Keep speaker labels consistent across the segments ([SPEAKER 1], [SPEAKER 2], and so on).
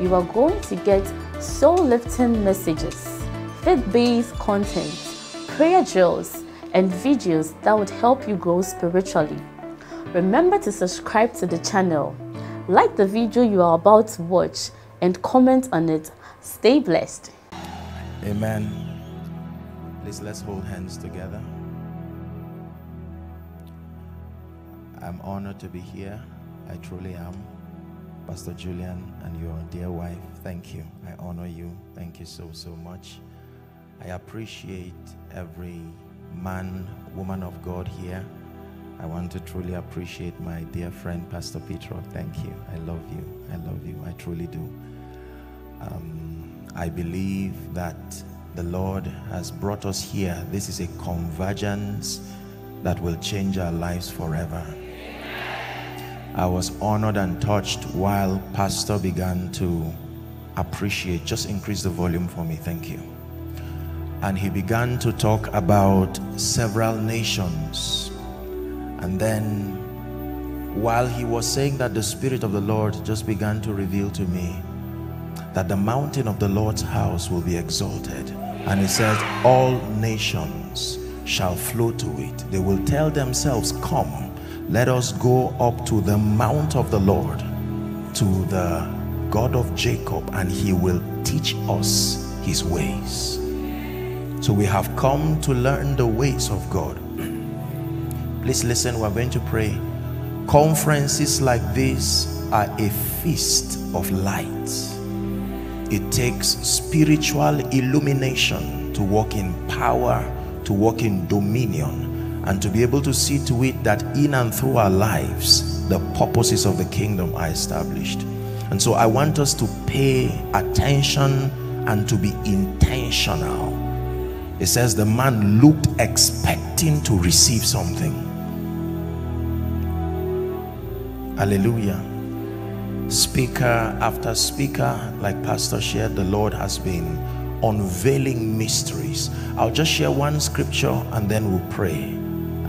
[SPEAKER 1] you are going to get soul-lifting messages, faith-based content, prayer drills, and videos that would help you grow spiritually. Remember to subscribe to the channel, like the video you are about to watch, and comment on it. Stay blessed.
[SPEAKER 2] Amen. Please let's hold hands together. I'm honored to be here. I truly am. Pastor Julian and your dear wife, thank you. I honor you. Thank you so, so much. I appreciate every man, woman of God here. I want to truly appreciate my dear friend, Pastor Petro. Thank you. I love you. I love you. I truly do. Um, I believe that the Lord has brought us here. This is a convergence that will change our lives forever. I was honored and touched while Pastor began to appreciate. Just increase the volume for me. Thank you and he began to talk about several nations and then while he was saying that the spirit of the lord just began to reveal to me that the mountain of the lord's house will be exalted and he says all nations shall flow to it they will tell themselves come let us go up to the mount of the lord to the god of jacob and he will teach us his ways so we have come to learn the ways of God. Please listen, we're going to pray. Conferences like this are a feast of light. It takes spiritual illumination to walk in power, to walk in dominion, and to be able to see to it that in and through our lives, the purposes of the kingdom are established. And so I want us to pay attention and to be intentional. It says the man looked expecting to receive something. Hallelujah. Speaker after speaker like pastor shared the lord has been unveiling mysteries. I'll just share one scripture and then we'll pray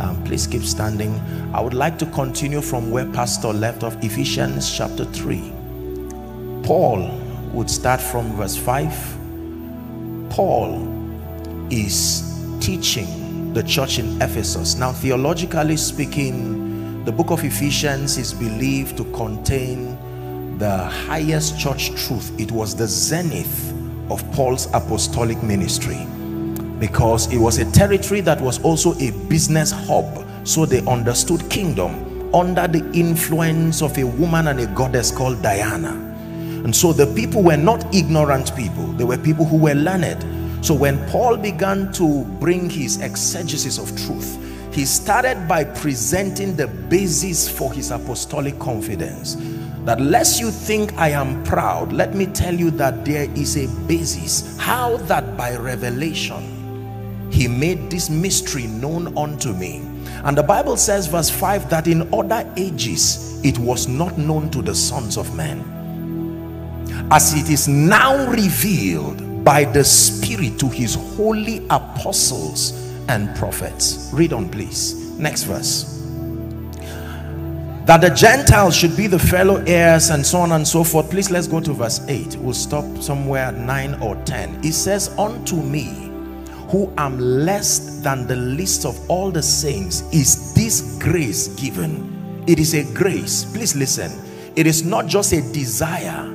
[SPEAKER 2] um, please keep standing i would like to continue from where pastor left off ephesians chapter 3 paul would start from verse 5 paul is teaching the church in Ephesus. Now, theologically speaking, the book of Ephesians is believed to contain the highest church truth. It was the zenith of Paul's apostolic ministry because it was a territory that was also a business hub. So they understood kingdom under the influence of a woman and a goddess called Diana. And so the people were not ignorant people. They were people who were learned so when Paul began to bring his exegesis of truth, he started by presenting the basis for his apostolic confidence. That lest you think I am proud, let me tell you that there is a basis. How that by revelation, he made this mystery known unto me. And the Bible says verse 5 that in other ages it was not known to the sons of men. As it is now revealed by the spirit to his holy apostles and prophets. Read on please. Next verse. That the gentiles should be the fellow heirs and so on and so forth. Please let's go to verse 8 we'll stop somewhere at 9 or 10 it says unto me who am less than the least of all the saints is this grace given. It is a grace. Please listen. It is not just a desire.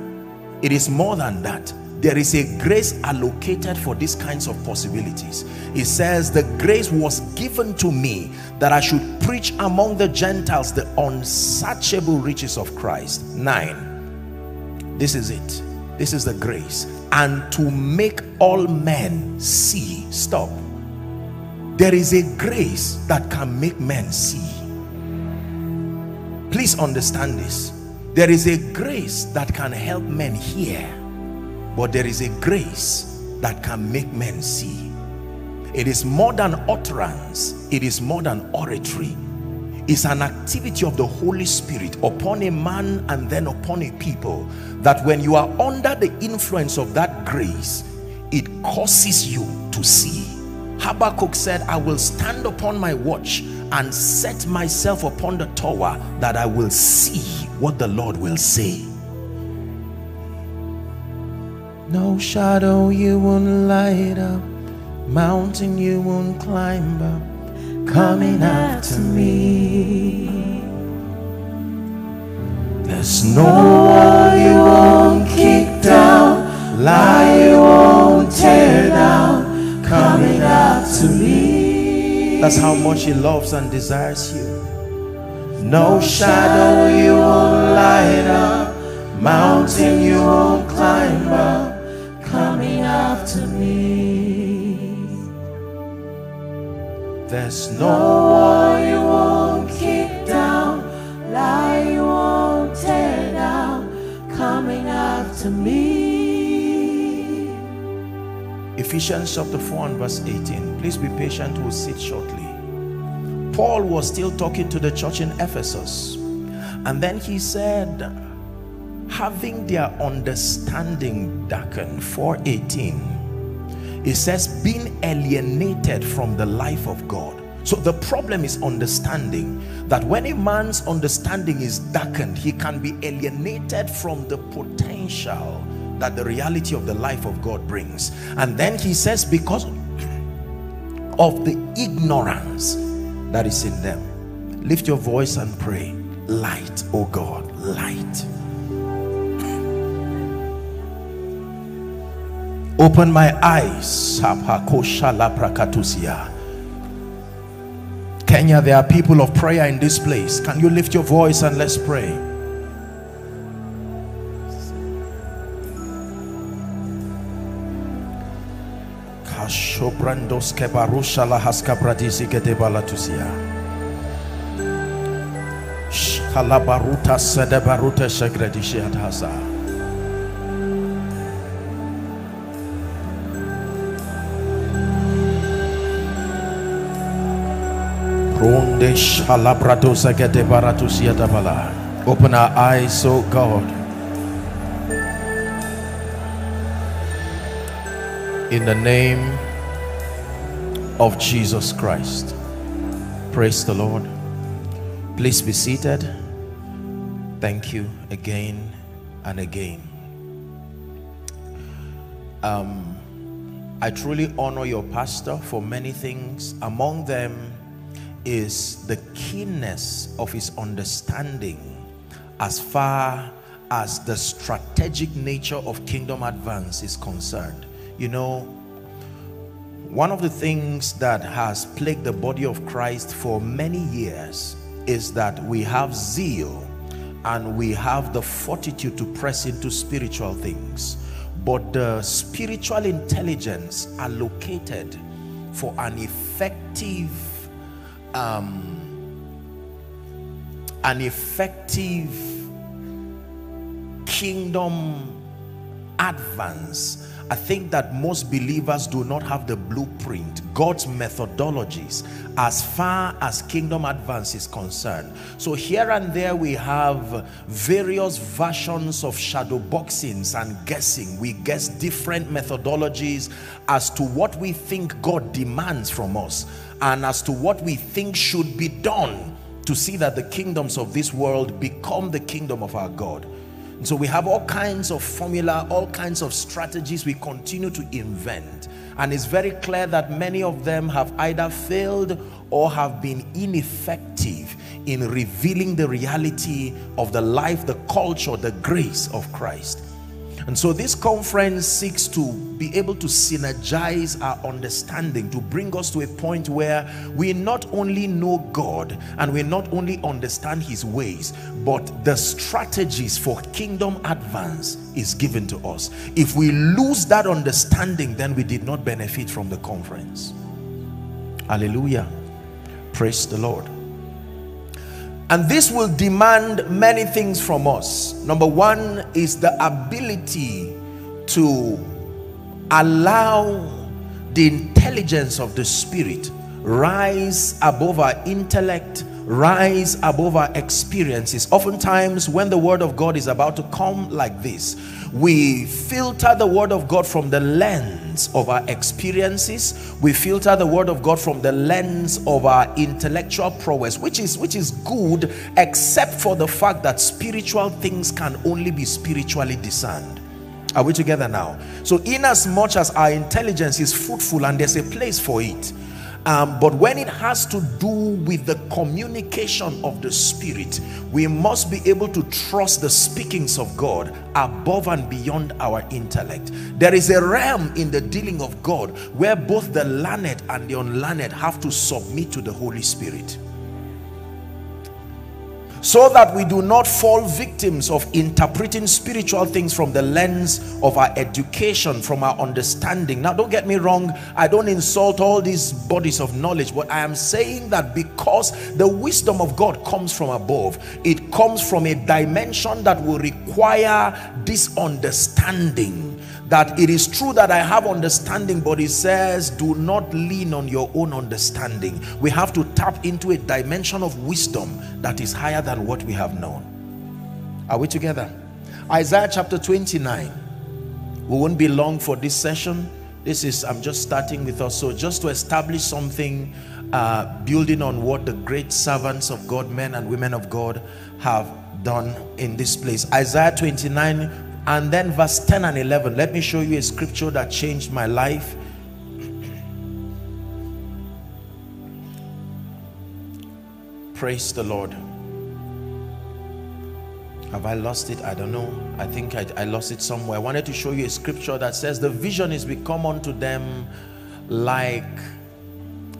[SPEAKER 2] It is more than that. There is a grace allocated for these kinds of possibilities. It says the grace was given to me that I should preach among the Gentiles the unsearchable riches of Christ. Nine. This is it. This is the grace and to make all men see. Stop. There is a grace that can make men see. Please understand this. There is a grace that can help men hear but there is a grace that can make men see. It is more than utterance. It is more than oratory it's an activity of the Holy Spirit upon a man and then upon a people that when you are under the influence of that grace it causes you to see. Habakkuk said I will stand upon my watch and set myself upon the tower that I will see what the Lord will say. No shadow you won't light up mountain you won't climb up coming after me. There's no wall you won't kick down. Lie you won't tear down. Coming after me. That's how much he loves and desires you. No shadow you won't light up mountain you won't climb up. Coming after me. There's no wall you won't kick down, lie you won't tear down, coming after me. Ephesians chapter 4 and verse 18. Please be patient, we'll sit shortly. Paul was still talking to the church in Ephesus. And then he said, having their understanding darkened 418 it says being alienated from the life of God. So the problem is understanding that when a man's understanding is darkened he can be alienated from the potential that the reality of the life of God brings. And then he says because of the ignorance that is in them. Lift your voice and pray. Light oh God light Open my eyes. Kenya, there are people of prayer in this place. Can you lift your voice and let's pray? Kashobrandos kebarusha lahaska Open our eyes, oh God. In the name of Jesus Christ. Praise the Lord. Please be seated. Thank you again and again. Um, I truly honor your pastor for many things. Among them, is the keenness of his understanding as far as the strategic nature of kingdom advance is concerned. You know, one of the things that has plagued the body of Christ for many years is that we have zeal and we have the fortitude to press into spiritual things. But the spiritual intelligence allocated for an effective um, an effective kingdom advance I think that most believers do not have the blueprint, God's methodologies, as far as kingdom advance is concerned. So here and there we have various versions of shadow boxings and guessing. We guess different methodologies as to what we think God demands from us and as to what we think should be done to see that the kingdoms of this world become the kingdom of our God. And so we have all kinds of formula, all kinds of strategies we continue to invent. And it's very clear that many of them have either failed or have been ineffective in revealing the reality of the life, the culture, the grace of Christ. And so this conference seeks to be able to synergize our understanding, to bring us to a point where we not only know God and we not only understand his ways, but the strategies for kingdom advance is given to us. If we lose that understanding, then we did not benefit from the conference. Hallelujah. Praise the Lord. And this will demand many things from us. Number one is the ability to allow the intelligence of the spirit rise above our intellect rise above our experiences oftentimes when the word of god is about to come like this we filter the word of god from the lens of our experiences we filter the word of god from the lens of our intellectual prowess which is which is good except for the fact that spiritual things can only be spiritually discerned are we together now? So in as much as our intelligence is fruitful and there's a place for it, um, but when it has to do with the communication of the spirit we must be able to trust the speakings of God above and beyond our intellect. There is a realm in the dealing of God where both the learned and the unlearned have to submit to the Holy Spirit so that we do not fall victims of interpreting spiritual things from the lens of our education from our understanding. Now don't get me wrong i don't insult all these bodies of knowledge but i am saying that because the wisdom of god comes from above it comes from a dimension that will require this understanding that it is true that I have understanding but it says do not lean on your own understanding. We have to tap into a dimension of wisdom that is higher than what we have known. Are we together? Isaiah chapter 29 we won't be long for this session. This is I'm just starting with us. So just to establish something uh, building on what the great servants of God men and women of God have done in this place. Isaiah 29 and then verse 10 and 11 let me show you a scripture that changed my life. Praise the lord. Have i lost it? I don't know. I think I, I lost it somewhere. I wanted to show you a scripture that says the vision is become unto them like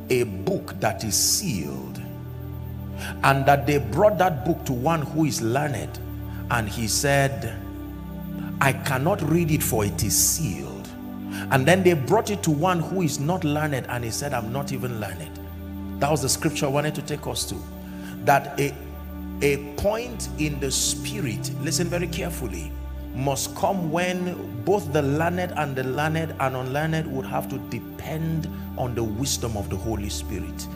[SPEAKER 2] a book that is sealed and that they brought that book to one who is learned. And he said I cannot read it for it is sealed. And then they brought it to one who is not learned and he said, I'm not even learned. That was the scripture I wanted to take us to. That a, a point in the spirit, listen very carefully, must come when both the learned and the learned and unlearned would have to depend on the wisdom of the Holy Spirit.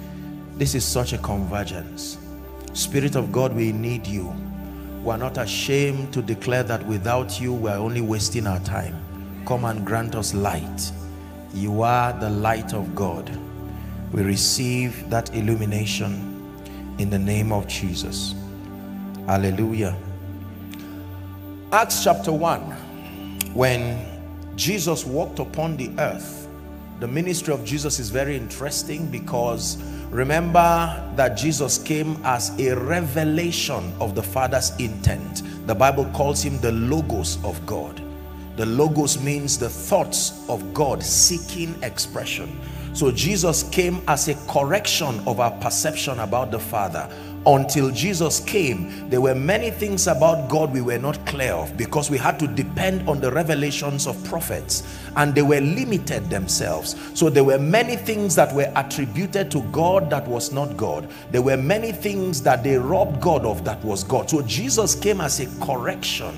[SPEAKER 2] This is such a convergence. Spirit of God, we need you we're not ashamed to declare that without you we're only wasting our time. Come and grant us light. You are the light of God. We receive that illumination in the name of Jesus. Hallelujah. Acts chapter 1 when Jesus walked upon the earth the ministry of Jesus is very interesting because remember that Jesus came as a revelation of the Father's intent. The Bible calls him the Logos of God. The Logos means the thoughts of God seeking expression. So Jesus came as a correction of our perception about the Father until Jesus came, there were many things about God we were not clear of because we had to depend on the revelations of prophets and they were limited themselves. So there were many things that were attributed to God that was not God. There were many things that they robbed God of that was God. So Jesus came as a correction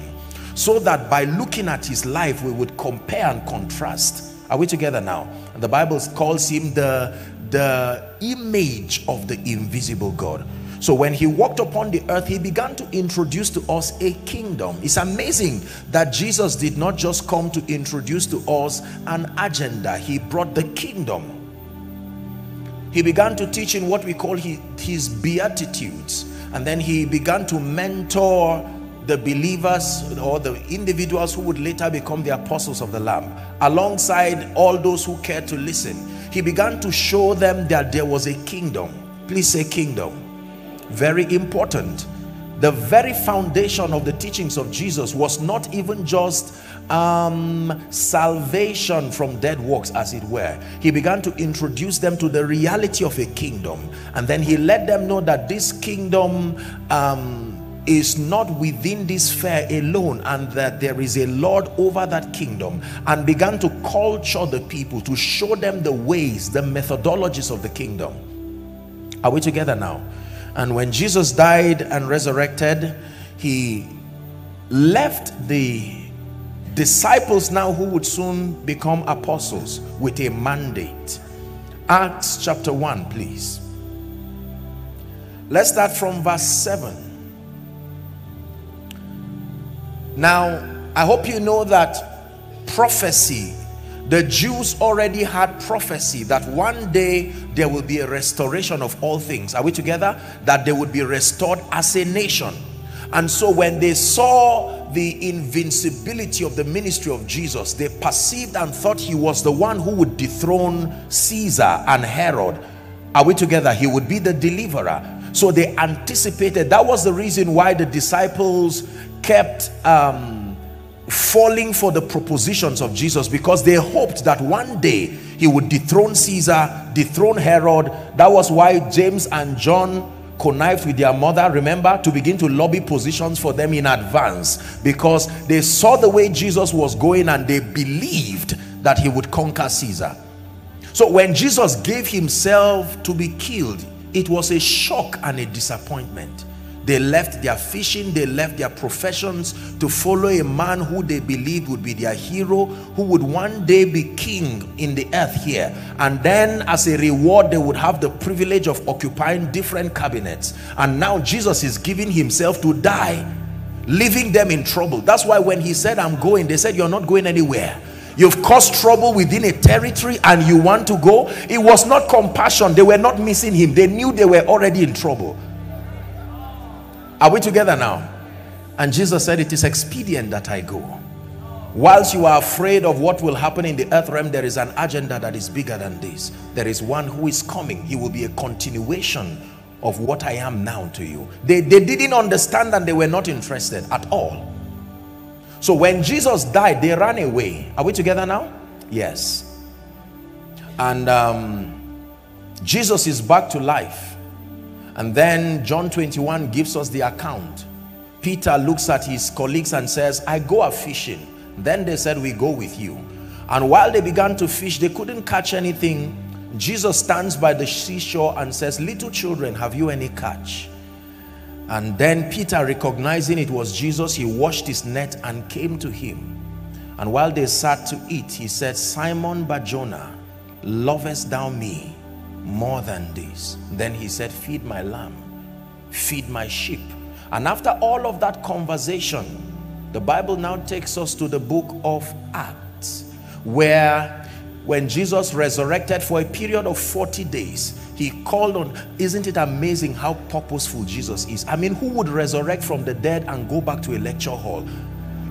[SPEAKER 2] so that by looking at his life we would compare and contrast. Are we together now? the Bible calls him the, the image of the invisible God. So when he walked upon the earth, he began to introduce to us a kingdom. It's amazing that Jesus did not just come to introduce to us an agenda. He brought the kingdom. He began to teach in what we call his, beatitudes. And then he began to mentor the believers or the individuals who would later become the apostles of the Lamb alongside all those who cared to listen. He began to show them that there was a kingdom. Please say kingdom very important. The very foundation of the teachings of Jesus was not even just um, salvation from dead works as it were. He began to introduce them to the reality of a kingdom and then he let them know that this kingdom um, is not within this sphere alone and that there is a Lord over that kingdom and began to culture the people to show them the ways the methodologies of the kingdom. Are we together now and when Jesus died and resurrected, he left the disciples now who would soon become apostles with a mandate. Acts chapter 1 please. Let's start from verse 7 now i hope you know that prophecy the jews already had prophecy that one day there will be a restoration of all things are we together that they would be restored as a nation and so when they saw the invincibility of the ministry of Jesus, they perceived and thought he was the one who would dethrone Caesar and Herod. Are we together? He would be the deliverer. So they anticipated. That was the reason why the disciples kept um, falling for the propositions of Jesus because they hoped that one day he would dethrone Caesar, dethrone Herod. That was why James and John connived with their mother remember to begin to lobby positions for them in advance because they saw the way Jesus was going and they believed that he would conquer Caesar so when Jesus gave himself to be killed it was a shock and a disappointment they left their fishing, they left their professions to follow a man who they believed would be their hero, who would one day be king in the earth here. And then as a reward, they would have the privilege of occupying different cabinets. And now Jesus is giving himself to die, leaving them in trouble. That's why when he said, I'm going, they said, you're not going anywhere you've caused trouble within a territory and you want to go it was not compassion they were not missing him they knew they were already in trouble are we together now? And Jesus said, it is expedient that I go. Whilst you are afraid of what will happen in the earth realm, there is an agenda that is bigger than this. There is one who is coming. He will be a continuation of what I am now to you. They, they didn't understand and they were not interested at all. So when Jesus died, they ran away. Are we together now? Yes. And um, Jesus is back to life and then John 21 gives us the account. Peter looks at his colleagues and says, I go a fishing. Then they said, we go with you. And while they began to fish, they couldn't catch anything. Jesus stands by the seashore and says, little children, have you any catch? And then Peter, recognizing it was Jesus, he washed his net and came to him. And while they sat to eat, he said, Simon Barjona, lovest thou me? More than this. Then he said feed my lamb feed my sheep. And after all of that conversation the bible now takes us to the book of acts where when jesus resurrected for a period of 40 days he called on isn't it amazing how purposeful jesus is? I mean who would resurrect from the dead and go back to a lecture hall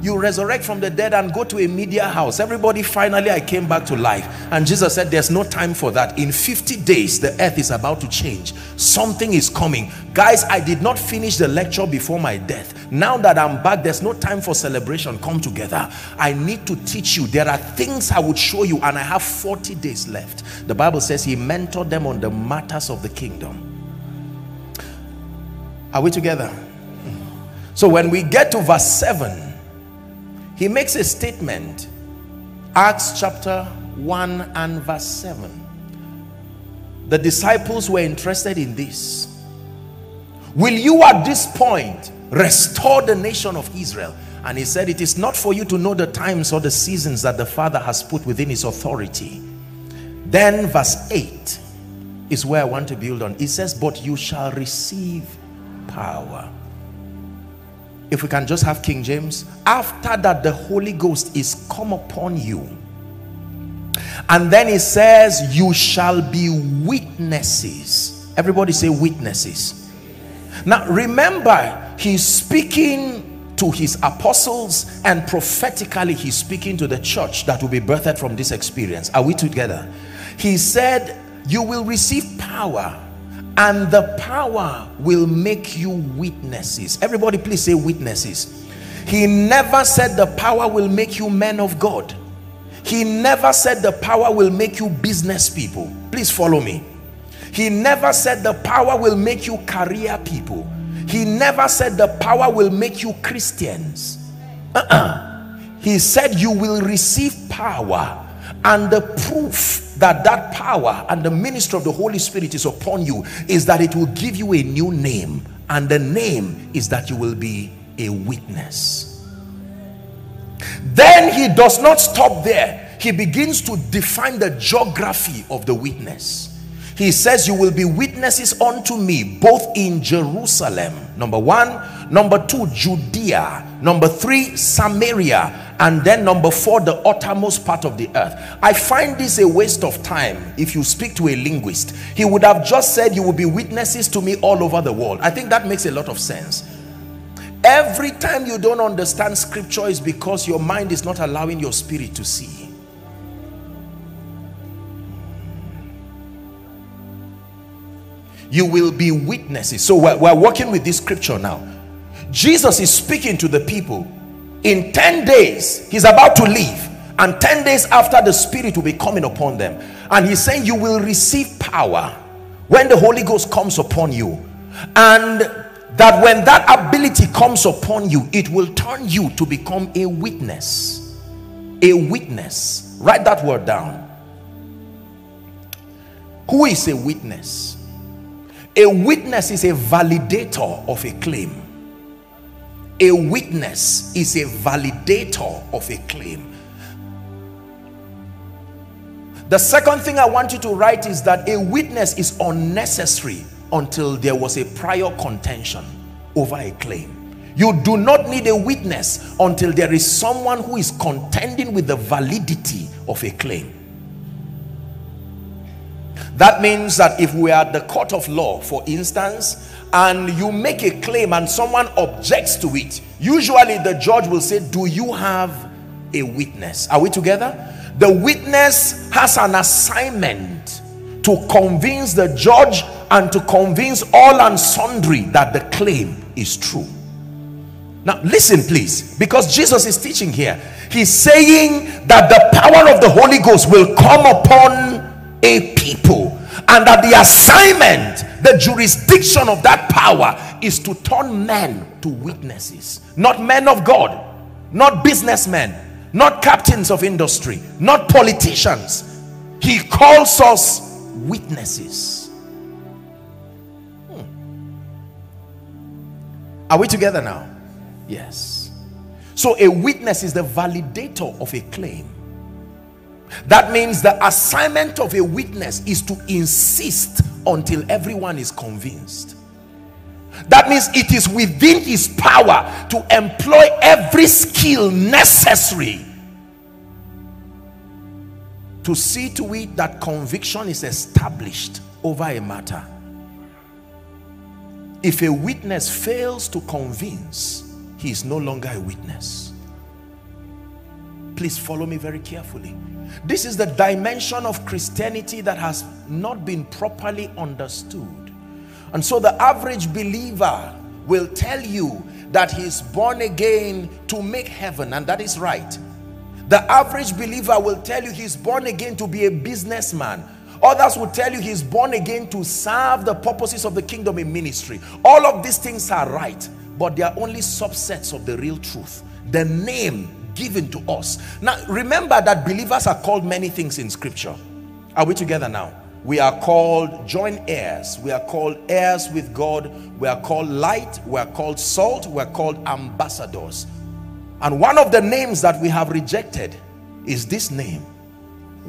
[SPEAKER 2] you resurrect from the dead and go to a media house. Everybody finally i came back to life. And jesus said there's no time for that. In 50 days the earth is about to change. Something is coming. Guys i did not finish the lecture before my death. Now that i'm back there's no time for celebration. Come together. I need to teach you. There are things i would show you and i have 40 days left. The bible says he mentored them on the matters of the kingdom. Are we together? Hmm. So when we get to verse 7 he makes a statement acts chapter 1 and verse 7 the disciples were interested in this. Will you at this point restore the nation of israel? And he said it is not for you to know the times or the seasons that the father has put within his authority. Then verse 8 is where i want to build on. It says but you shall receive power if we can just have King James after that the Holy Ghost is come upon you. And then he says you shall be witnesses. Everybody say witnesses. Now remember he's speaking to his apostles and prophetically he's speaking to the church that will be birthed from this experience. Are we together? He said you will receive power and the power will make you witnesses. Everybody please say witnesses. He never said the power will make you men of God. He never said the power will make you business people. Please follow me. He never said the power will make you career people. He never said the power will make you Christians. Uh -uh. he said you will receive power and the proof that that power and the ministry of the Holy Spirit is upon you is that it will give you a new name and the name is that you will be a witness Then he does not stop there. He begins to define the geography of the witness. He says, You will be witnesses unto me both in Jerusalem, number one, number two, Judea, number three, Samaria, and then number four, the uttermost part of the earth. I find this a waste of time if you speak to a linguist. He would have just said, You will be witnesses to me all over the world. I think that makes a lot of sense. Every time you don't understand scripture is because your mind is not allowing your spirit to see. you will be witnesses so we're, we're working with this scripture now jesus is speaking to the people in 10 days he's about to leave. And 10 days after the spirit will be coming upon them. And he's saying you will receive power when the holy ghost comes upon you. And that when that ability comes upon you it will turn you to become a witness. A witness. Write that word down. Who is a witness? A witness is a validator of a claim. A witness is a validator of a claim. The second thing I want you to write is that a witness is unnecessary until there was a prior contention over a claim. You do not need a witness until there is someone who is contending with the validity of a claim. That means that if we are at the court of law, for instance, and you make a claim and someone objects to it, usually the judge will say, do you have a witness? Are we together? The witness has an assignment to convince the judge and to convince all and sundry that the claim is true. Now listen please, because Jesus is teaching here. He's saying that the power of the Holy Ghost will come upon a people and that the assignment the jurisdiction of that power is to turn men to witnesses not men of God not businessmen not captains of industry not politicians. He calls us witnesses. Hmm. are we together now? Yes. So a witness is the validator of a claim. That means the assignment of a witness is to insist until everyone is convinced. That means it is within his power to employ every skill necessary to see to it that conviction is established over a matter. If a witness fails to convince, he is no longer a witness. Please follow me very carefully. This is the dimension of Christianity that has not been properly understood. And so the average believer will tell you that he's born again to make heaven and that is right. The average believer will tell you he's born again to be a businessman. Others will tell you he's born again to serve the purposes of the kingdom in ministry. All of these things are right, but they are only subsets of the real truth. The name given to us. Now, remember that believers are called many things in scripture. Are we together now? We are called joint heirs. We are called heirs with God. We are called light. We are called salt. We are called ambassadors. And one of the names that we have rejected is this name,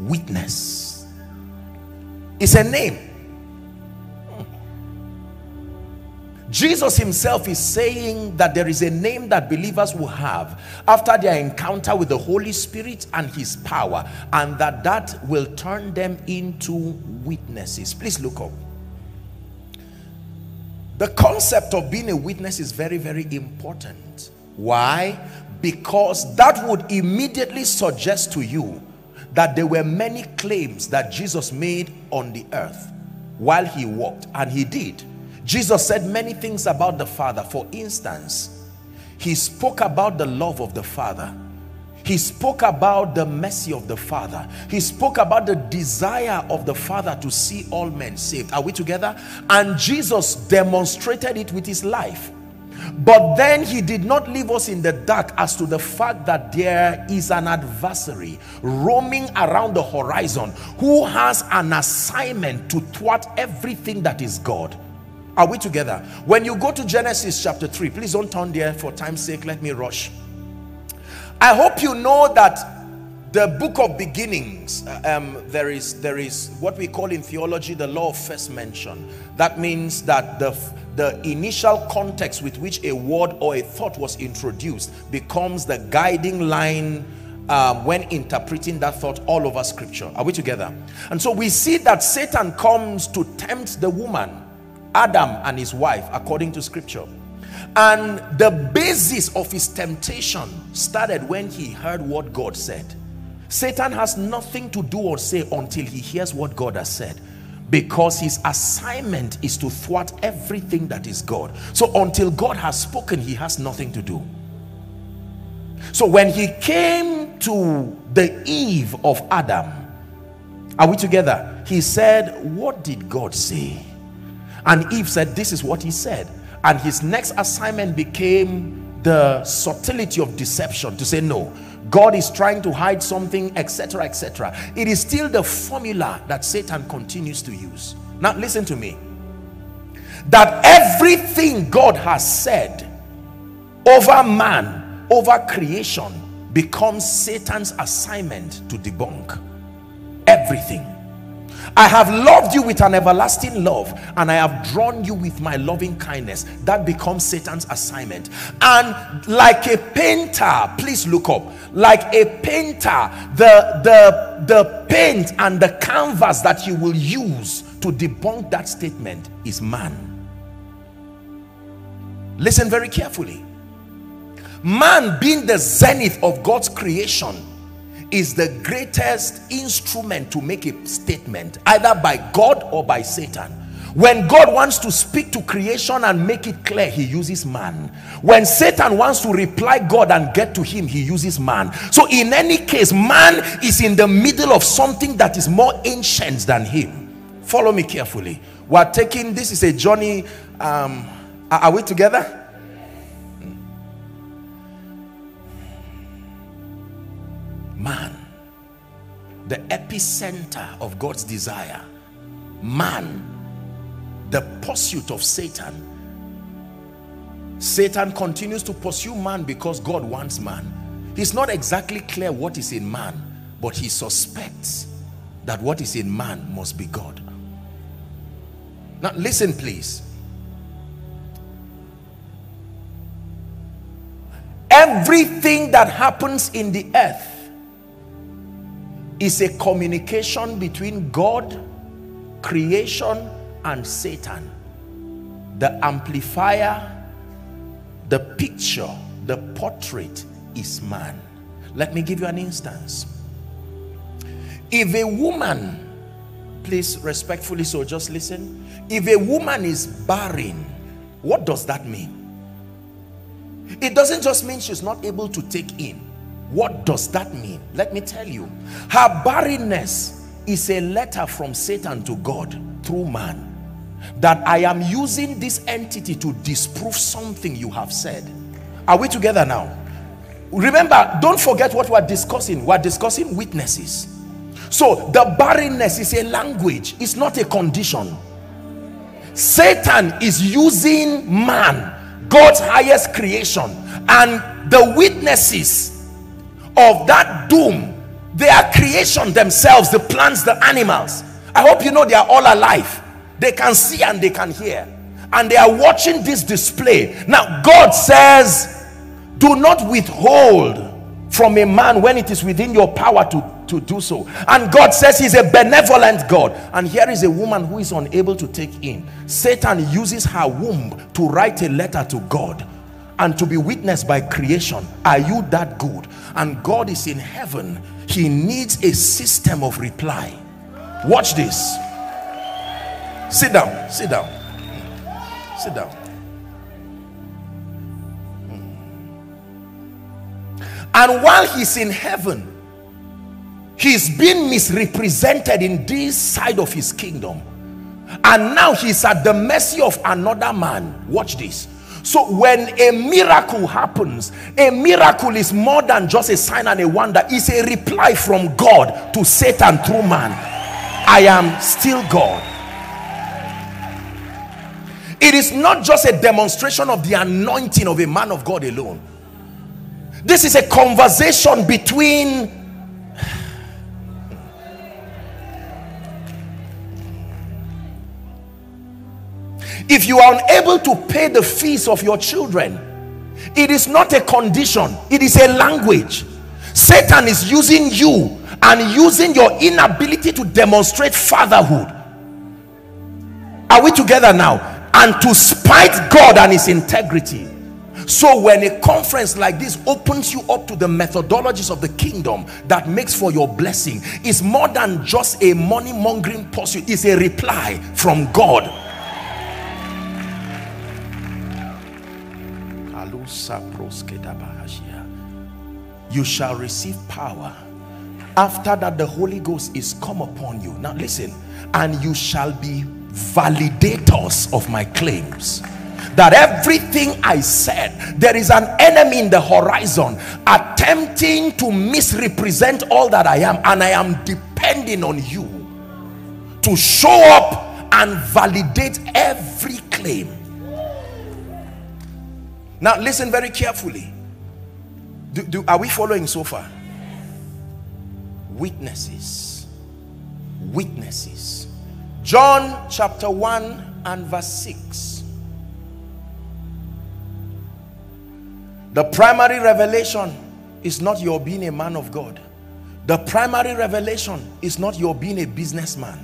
[SPEAKER 2] witness. It's a name Jesus himself is saying that there is a name that believers will have after their encounter with the Holy Spirit and his power and that that will turn them into witnesses. Please look up. The concept of being a witness is very, very important. Why? Because that would immediately suggest to you that there were many claims that Jesus made on the earth while he walked and he did Jesus said many things about the Father. For instance, he spoke about the love of the Father. He spoke about the mercy of the Father. He spoke about the desire of the Father to see all men saved. Are we together? And Jesus demonstrated it with his life. But then he did not leave us in the dark as to the fact that there is an adversary roaming around the horizon who has an assignment to thwart everything that is God. Are we together? When you go to Genesis chapter 3, please don't turn there for time's sake. Let me rush. I hope you know that the book of beginnings uh, um, there is there is what we call in theology the law of first mention that means that the the initial context with which a word or a thought was introduced becomes the guiding line um, when interpreting that thought all over scripture are we together and so we see that satan comes to tempt the woman adam and his wife according to scripture and the basis of his temptation started when he heard what god said Satan has nothing to do or say until he hears what God has said because his assignment is to thwart everything that is God. So until God has spoken, he has nothing to do. So when he came to the Eve of Adam, are we together? He said, what did God say? And Eve said, this is what he said. And his next assignment became the subtlety of deception to say, no, God is trying to hide something, etc., etc. It is still the formula that Satan continues to use. Now, listen to me. That everything God has said over man, over creation, becomes Satan's assignment to debunk everything. I have loved you with an everlasting love and I have drawn you with my loving kindness. That becomes Satan's assignment. And like a painter, please look up. Like a painter, the, the, the paint and the canvas that he will use to debunk that statement is man. Listen very carefully. Man being the zenith of God's creation is the greatest instrument to make a statement either by God or by Satan. When God wants to speak to creation and make it clear he uses man. When Satan wants to reply God and get to him he uses man. So in any case man is in the middle of something that is more ancient than him. Follow me carefully. We're taking this is a journey um, are we together man the epicenter of God's desire man the pursuit of Satan Satan continues to pursue man because God wants man. He's not exactly clear what is in man but he suspects that what is in man must be God. Now listen please. Everything that happens in the earth is a communication between God, creation, and Satan. The amplifier, the picture, the portrait is man. Let me give you an instance. If a woman, please respectfully so just listen. If a woman is barren, what does that mean? It doesn't just mean she's not able to take in what does that mean? Let me tell you. Her barrenness is a letter from Satan to God through man. That I am using this entity to disprove something you have said. Are we together now? Remember, don't forget what we're discussing. We're discussing witnesses. So the barrenness is a language. It's not a condition. Satan is using man, God's highest creation. And the witnesses of that doom they are creation themselves the plants the animals. I hope you know they are all alive. They can see and they can hear. And they are watching this display. Now god says do not withhold from a man when it is within your power to to do so. And god says he's a benevolent god. And here is a woman who is unable to take in. Satan uses her womb to write a letter to god and to be witnessed by creation. Are you that good? And God is in heaven. He needs a system of reply. Watch this. Sit down. Sit down. Sit down. Hmm. And while he's in heaven he's been misrepresented in this side of his kingdom. And now he's at the mercy of another man. Watch this so when a miracle happens, a miracle is more than just a sign and a wonder. It's a reply from God to Satan through man. I am still God. It is not just a demonstration of the anointing of a man of God alone. this is a conversation between if you are unable to pay the fees of your children it is not a condition it is a language. Satan is using you and using your inability to demonstrate fatherhood. Are we together now? And to spite god and his integrity. So when a conference like this opens you up to the methodologies of the kingdom that makes for your blessing is more than just a money mongering pursuit it's a reply from god you shall receive power after that the holy ghost is come upon you. Now listen and you shall be validators of my claims. That everything I said there is an enemy in the horizon attempting to misrepresent all that I am and I am depending on you to show up and validate every claim now listen very carefully. Do, do, are we following so far? Witnesses. Witnesses. John chapter 1 and verse 6 the primary revelation is not your being a man of God. The primary revelation is not your being a businessman.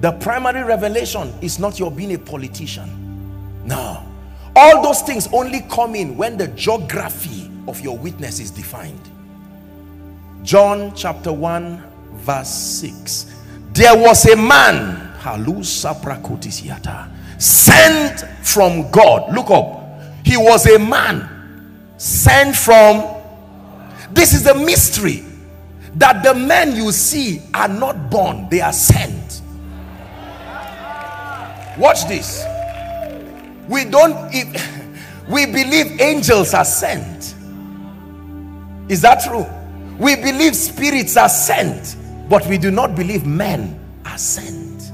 [SPEAKER 2] The primary revelation is not your being a politician. No all those things only come in when the geography of your witness is defined. John chapter 1 verse 6 there was a man sent from God. Look up. He was a man sent from this is the mystery that the men you see are not born they are sent. Watch this we don't we believe angels are sent. Is that true? We believe spirits are sent but we do not believe men are sent.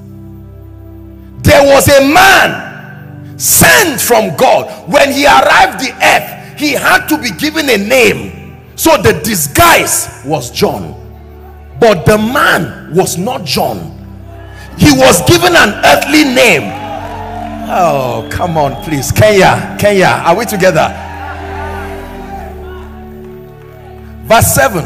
[SPEAKER 2] There was a man sent from God. When he arrived the earth he had to be given a name. So the disguise was John. But the man was not John. He was given an earthly name Oh, come on, please. Kenya, Kenya, are we together? Verse 7.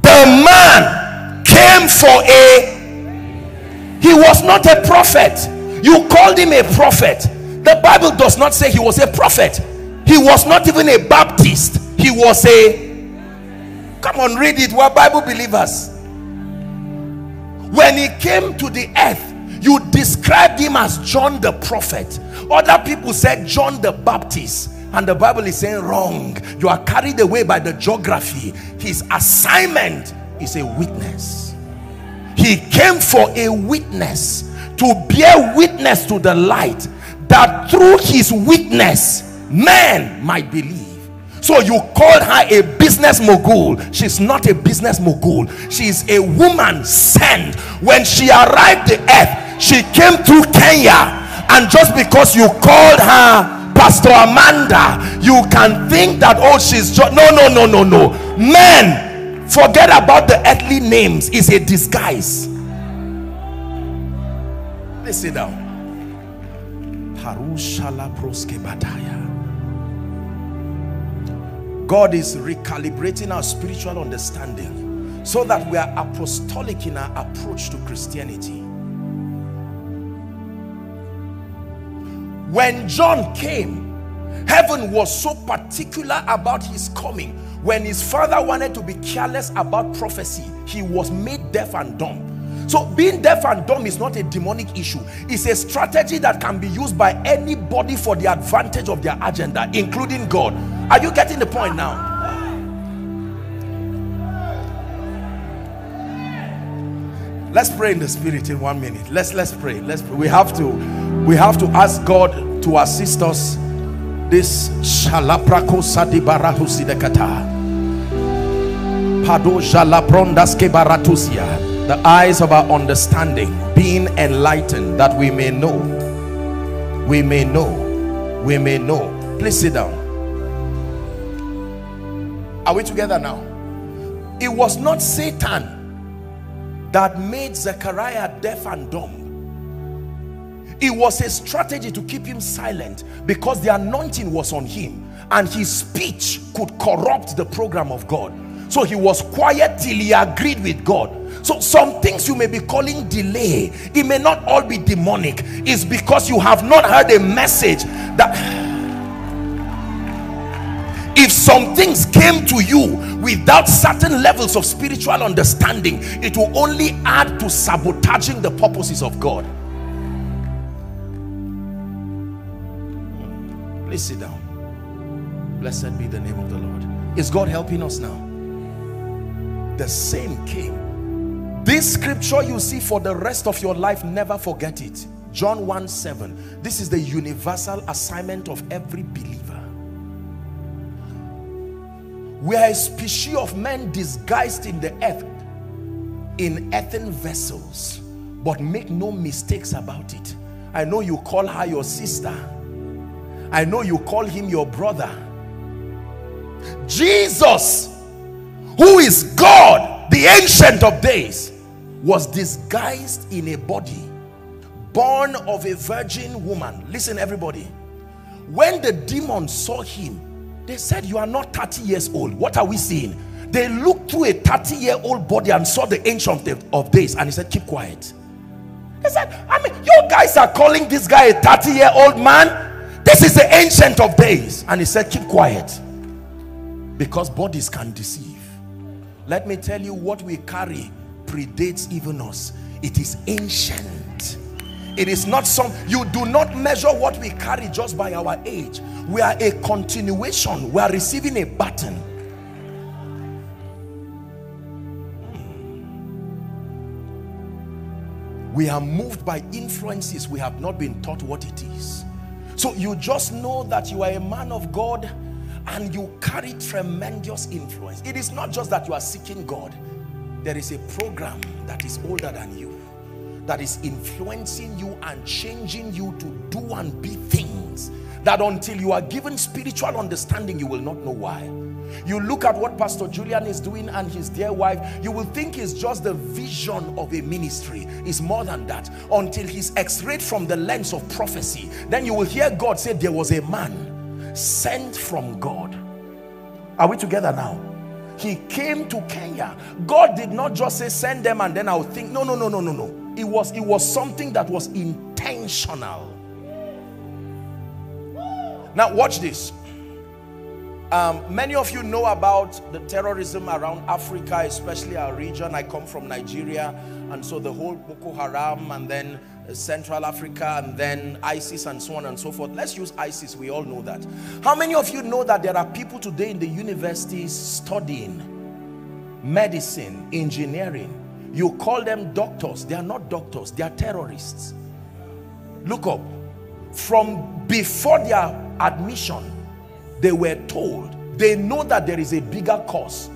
[SPEAKER 2] The man came for a, he was not a prophet. You called him a prophet. The Bible does not say he was a prophet. He was not even a Baptist. He was a, come on, read it. We're Bible believers when he came to the earth you described him as John the prophet. Other people said John the Baptist. And the Bible is saying wrong. You are carried away by the geography. His assignment is a witness. He came for a witness to bear witness to the light that through his witness men might believe so you called her a business mogul. She's not a business mogul. She's a woman sent. When she arrived the earth she came through Kenya. And just because you called her Pastor Amanda you can think that oh she's just no no no no no. Men forget about the earthly names. It's a disguise. Let's sit down God is recalibrating our spiritual understanding so that we are apostolic in our approach to Christianity. When John came, heaven was so particular about his coming. When his father wanted to be careless about prophecy, he was made deaf and dumb. So being deaf and dumb is not a demonic issue. It's a strategy that can be used by anybody for the advantage of their agenda, including God. Are you getting the point now? Let's pray in the spirit in one minute. Let's let's pray. Let's pray. We have to we have to ask God to assist us. This shalaprako sadibaratu sidekata. Pado jalaprondaske baratusia the eyes of our understanding being enlightened that we may know we may know we may know Please sit down. Are we together now? It was not Satan that made Zechariah deaf and dumb. It was a strategy to keep him silent because the anointing was on him and his speech could corrupt the program of God. So he was quiet till he agreed with God. So some things you may be calling delay, it may not all be demonic. It's because you have not heard a message that if some things came to you without certain levels of spiritual understanding, it will only add to sabotaging the purposes of God. Please sit down. Blessed be the name of the Lord. Is God helping us now? The same came. This scripture you see for the rest of your life, never forget it. John 1 7. This is the universal assignment of every believer. We are a species of men disguised in the earth in earthen vessels. But make no mistakes about it. I know you call her your sister I know you call him your brother. Jesus, who is God, the ancient of days, was disguised in a body, born of a virgin woman. Listen, everybody. When the demons saw him, they said, You are not 30 years old. What are we seeing? They looked through a 30 year old body and saw the ancient of days, and he said, Keep quiet. He said, I mean, you guys are calling this guy a 30 year old man this is the ancient of days. And he said, keep quiet. Because bodies can deceive. Let me tell you what we carry predates even us. It is ancient. It is not some, you do not measure what we carry just by our age. We are a continuation. We are receiving a baton. Hmm. We are moved by influences we have not been taught what it is. So you just know that you are a man of God and you carry tremendous influence. It is not just that you are seeking God. There is a program that is older than you that is influencing you and changing you to do and be things that until you are given spiritual understanding you will not know why. You look at what pastor julian is doing and his dear wife you will think it's just the vision of a ministry. It's more than that. Until he's x-rayed from the lens of prophecy then you will hear god say there was a man sent from god. Are we together now? He came to kenya. God did not just say send them and then i'll think. No no no no no no it was it was something that was intentional now watch this um, many of you know about the terrorism around Africa, especially our region. I come from Nigeria, and so the whole Boko Haram, and then uh, Central Africa, and then ISIS, and so on and so forth. Let's use ISIS, we all know that. How many of you know that there are people today in the universities studying medicine, engineering? You call them doctors, they are not doctors, they are terrorists. Look up. From before their admission, they were told. They know that there is a bigger cause.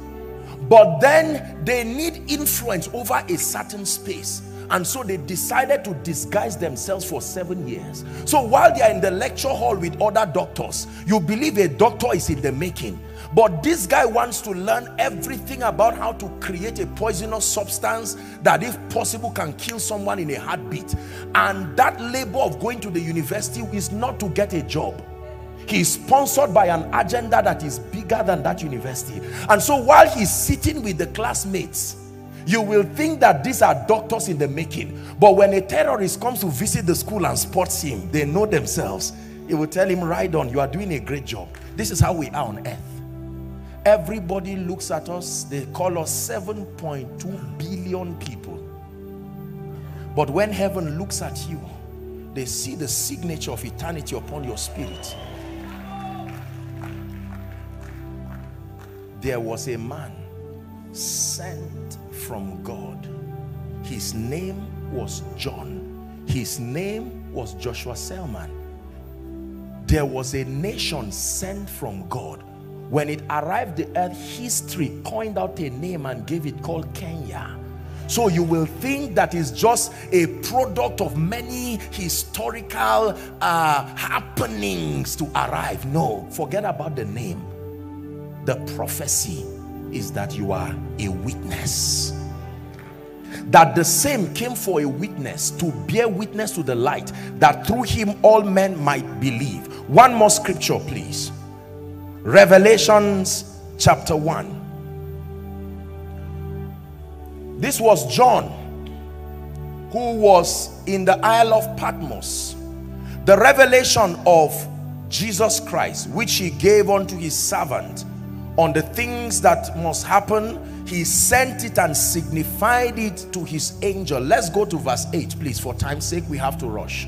[SPEAKER 2] But then they need influence over a certain space. And so they decided to disguise themselves for seven years. So while they are in the lecture hall with other doctors you believe a doctor is in the making but this guy wants to learn everything about how to create a poisonous substance that if possible can kill someone in a heartbeat. And that labor of going to the university is not to get a job. He is sponsored by an agenda that is bigger than that university. And so while he's sitting with the classmates you will think that these are doctors in the making. But when a terrorist comes to visit the school and spots him they know themselves. He will tell him right on you are doing a great job. This is how we are on earth everybody looks at us they call us 7.2 billion people but when heaven looks at you they see the signature of eternity upon your spirit there was a man sent from God. His name was John. His name was Joshua Selman. There was a nation sent from God. When it arrived the earth, history coined out a name and gave it called Kenya. So you will think that is just a product of many historical uh, happenings to arrive. No, forget about the name. The prophecy is that you are a witness that the same came for a witness to bear witness to the light that through him all men might believe one more scripture please revelations chapter 1 this was john who was in the isle of patmos. The revelation of jesus christ which he gave unto his servant on the things that must happen he sent it and signified it to his angel. Let's go to verse 8 please. For time's sake we have to rush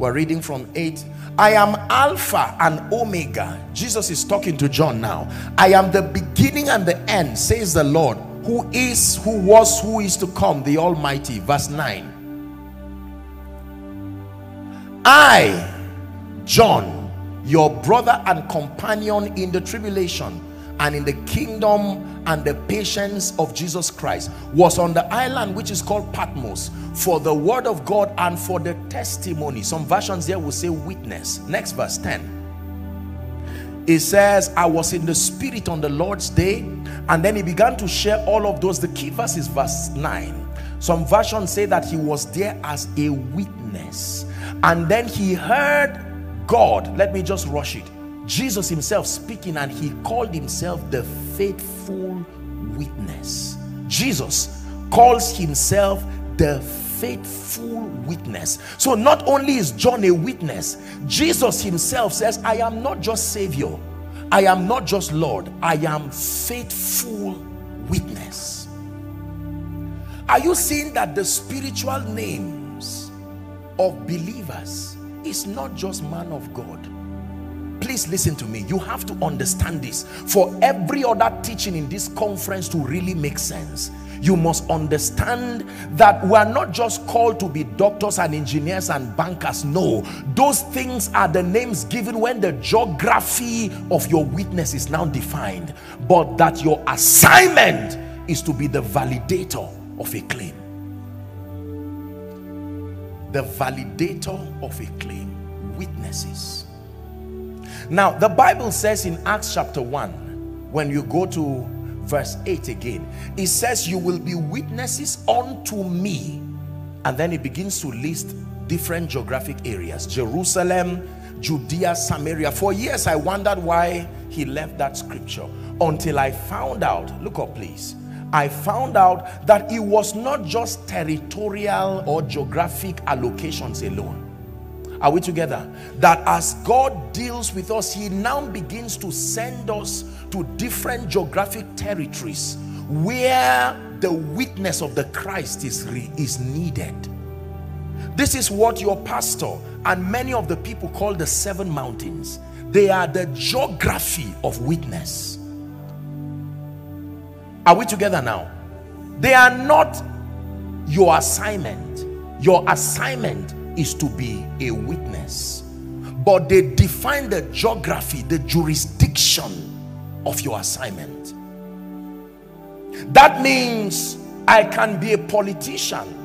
[SPEAKER 2] we're reading from 8 I am Alpha and Omega. Jesus is talking to John now. I am the beginning and the end says the Lord who is who was who is to come the Almighty. Verse 9 I John your brother and companion in the tribulation and in the kingdom and the patience of Jesus Christ was on the island which is called Patmos for the word of God and for the testimony. Some versions here will say witness. Next verse 10. It says, I was in the spirit on the Lord's day and then he began to share all of those. The key verse is verse 9. Some versions say that he was there as a witness and then he heard God. Let me just rush it Jesus himself speaking and he called himself the faithful witness. Jesus calls himself the faithful witness. So not only is John a witness, Jesus himself says, I am not just savior. I am not just Lord. I am faithful witness. Are you seeing that the spiritual names of believers is not just man of God? Please listen to me. You have to understand this. For every other teaching in this conference to really make sense you must understand that we are not just called to be doctors and engineers and bankers. No those things are the names given when the geography of your witness is now defined. But that your assignment is to be the validator of a claim. The validator of a claim. Witnesses now, the Bible says in Acts chapter 1, when you go to verse 8 again, it says, You will be witnesses unto me. And then it begins to list different geographic areas Jerusalem, Judea, Samaria. For years, I wondered why he left that scripture until I found out. Look up, please. I found out that it was not just territorial or geographic allocations alone are we together? That as God deals with us, he now begins to send us to different geographic territories where the witness of the Christ is, is needed. This is what your pastor and many of the people call the seven mountains. They are the geography of witness. Are we together now? They are not your assignment. Your assignment is to be a witness. But they define the geography the jurisdiction of your assignment. That means I can be a politician.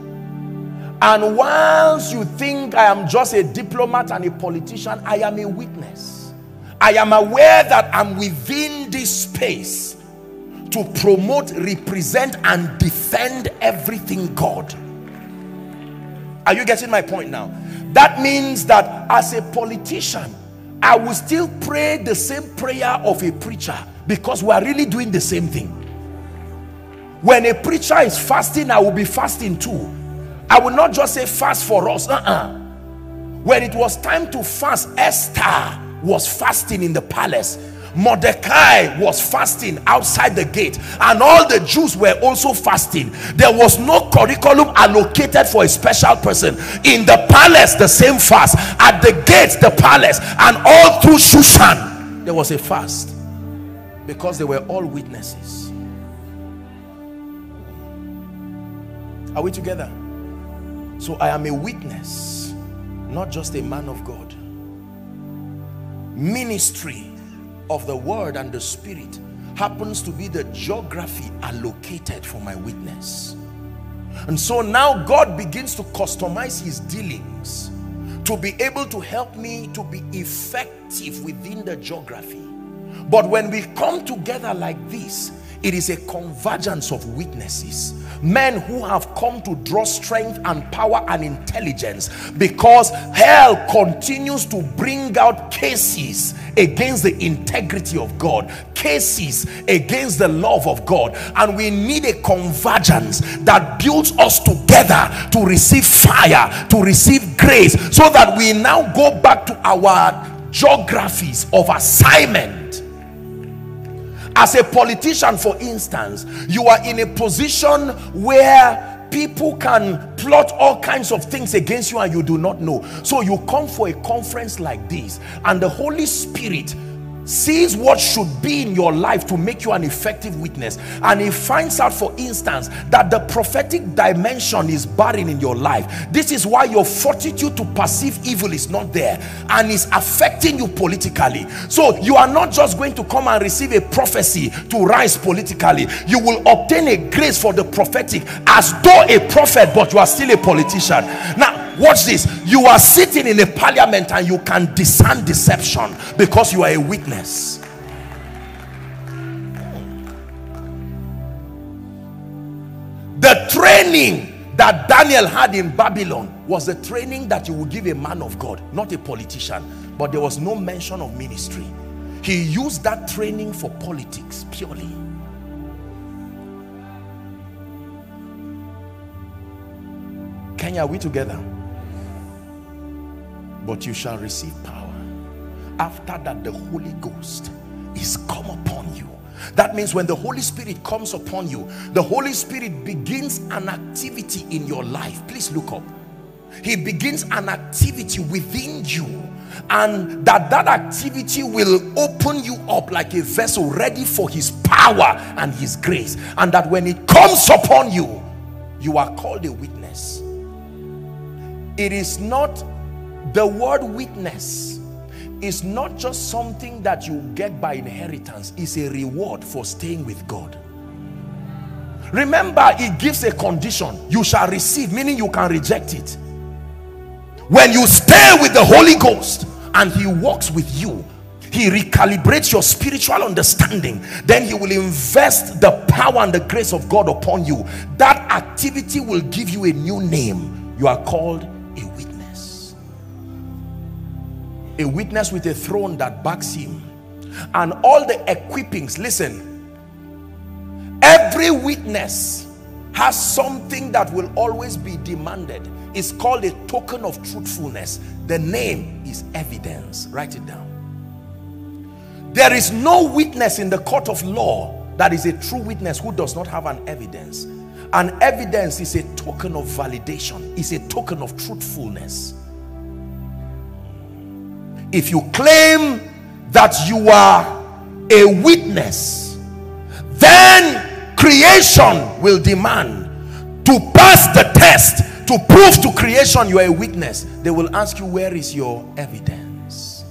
[SPEAKER 2] And once you think I am just a diplomat and a politician I am a witness. I am aware that I'm within this space to promote represent and defend everything God are you getting my point now? That means that as a politician, I will still pray the same prayer of a preacher because we are really doing the same thing. When a preacher is fasting, I will be fasting too. I will not just say fast for us. Uh -uh. When it was time to fast, Esther was fasting in the palace Mordecai was fasting outside the gate and all the Jews were also fasting. There was no curriculum allocated for a special person. In the palace, the same fast. At the gates, the palace. And all through Shushan, there was a fast because they were all witnesses. Are we together? So I am a witness, not just a man of God. Ministry of the word and the spirit happens to be the geography allocated for my witness And so now God begins to customize his dealings to be able to help me to be effective within the geography. But when we come together like this, it is a convergence of witnesses. Men who have come to draw strength and power and intelligence because hell continues to bring out cases against the integrity of God cases against the love of God. And we need a convergence that builds us together to receive fire to receive grace so that we now go back to our geographies of assignment as a politician for instance you are in a position where people can plot all kinds of things against you and you do not know. So you come for a conference like this and the holy spirit sees what should be in your life to make you an effective witness. And he finds out for instance that the prophetic dimension is barren in your life. This is why your fortitude to perceive evil is not there and is affecting you politically. So you are not just going to come and receive a prophecy to rise politically. You will obtain a grace for the prophetic as though a prophet but you are still a politician. Now watch this. You are sitting in a parliament and you can discern deception because you are a witness. The training that Daniel had in Babylon was the training that you would give a man of God not a politician. But there was no mention of ministry. He used that training for politics purely. Kenya, are we together? But you shall receive power. After that the Holy Ghost is come upon you. That means when the Holy Spirit comes upon you the Holy Spirit begins an activity in your life. Please look up. He begins an activity within you and that that activity will open you up like a vessel ready for his power and his grace. And that when it comes upon you you are called a witness. It is not the word witness is not just something that you get by inheritance it's a reward for staying with God. Remember it gives a condition. You shall receive meaning you can reject it. When you stay with the Holy Ghost and he walks with you he recalibrates your spiritual understanding. Then he will invest the power and the grace of God upon you. That activity will give you a new name. You are called a witness with a throne that backs him. And all the equippings listen. Every witness has something that will always be demanded. It's called a token of truthfulness. The name is evidence. Write it down. There is no witness in the court of law that is a true witness who does not have an evidence. An evidence is a token of validation. Is a token of truthfulness if you claim that you are a witness then creation will demand to pass the test to prove to creation you are a witness. They will ask you where is your evidence?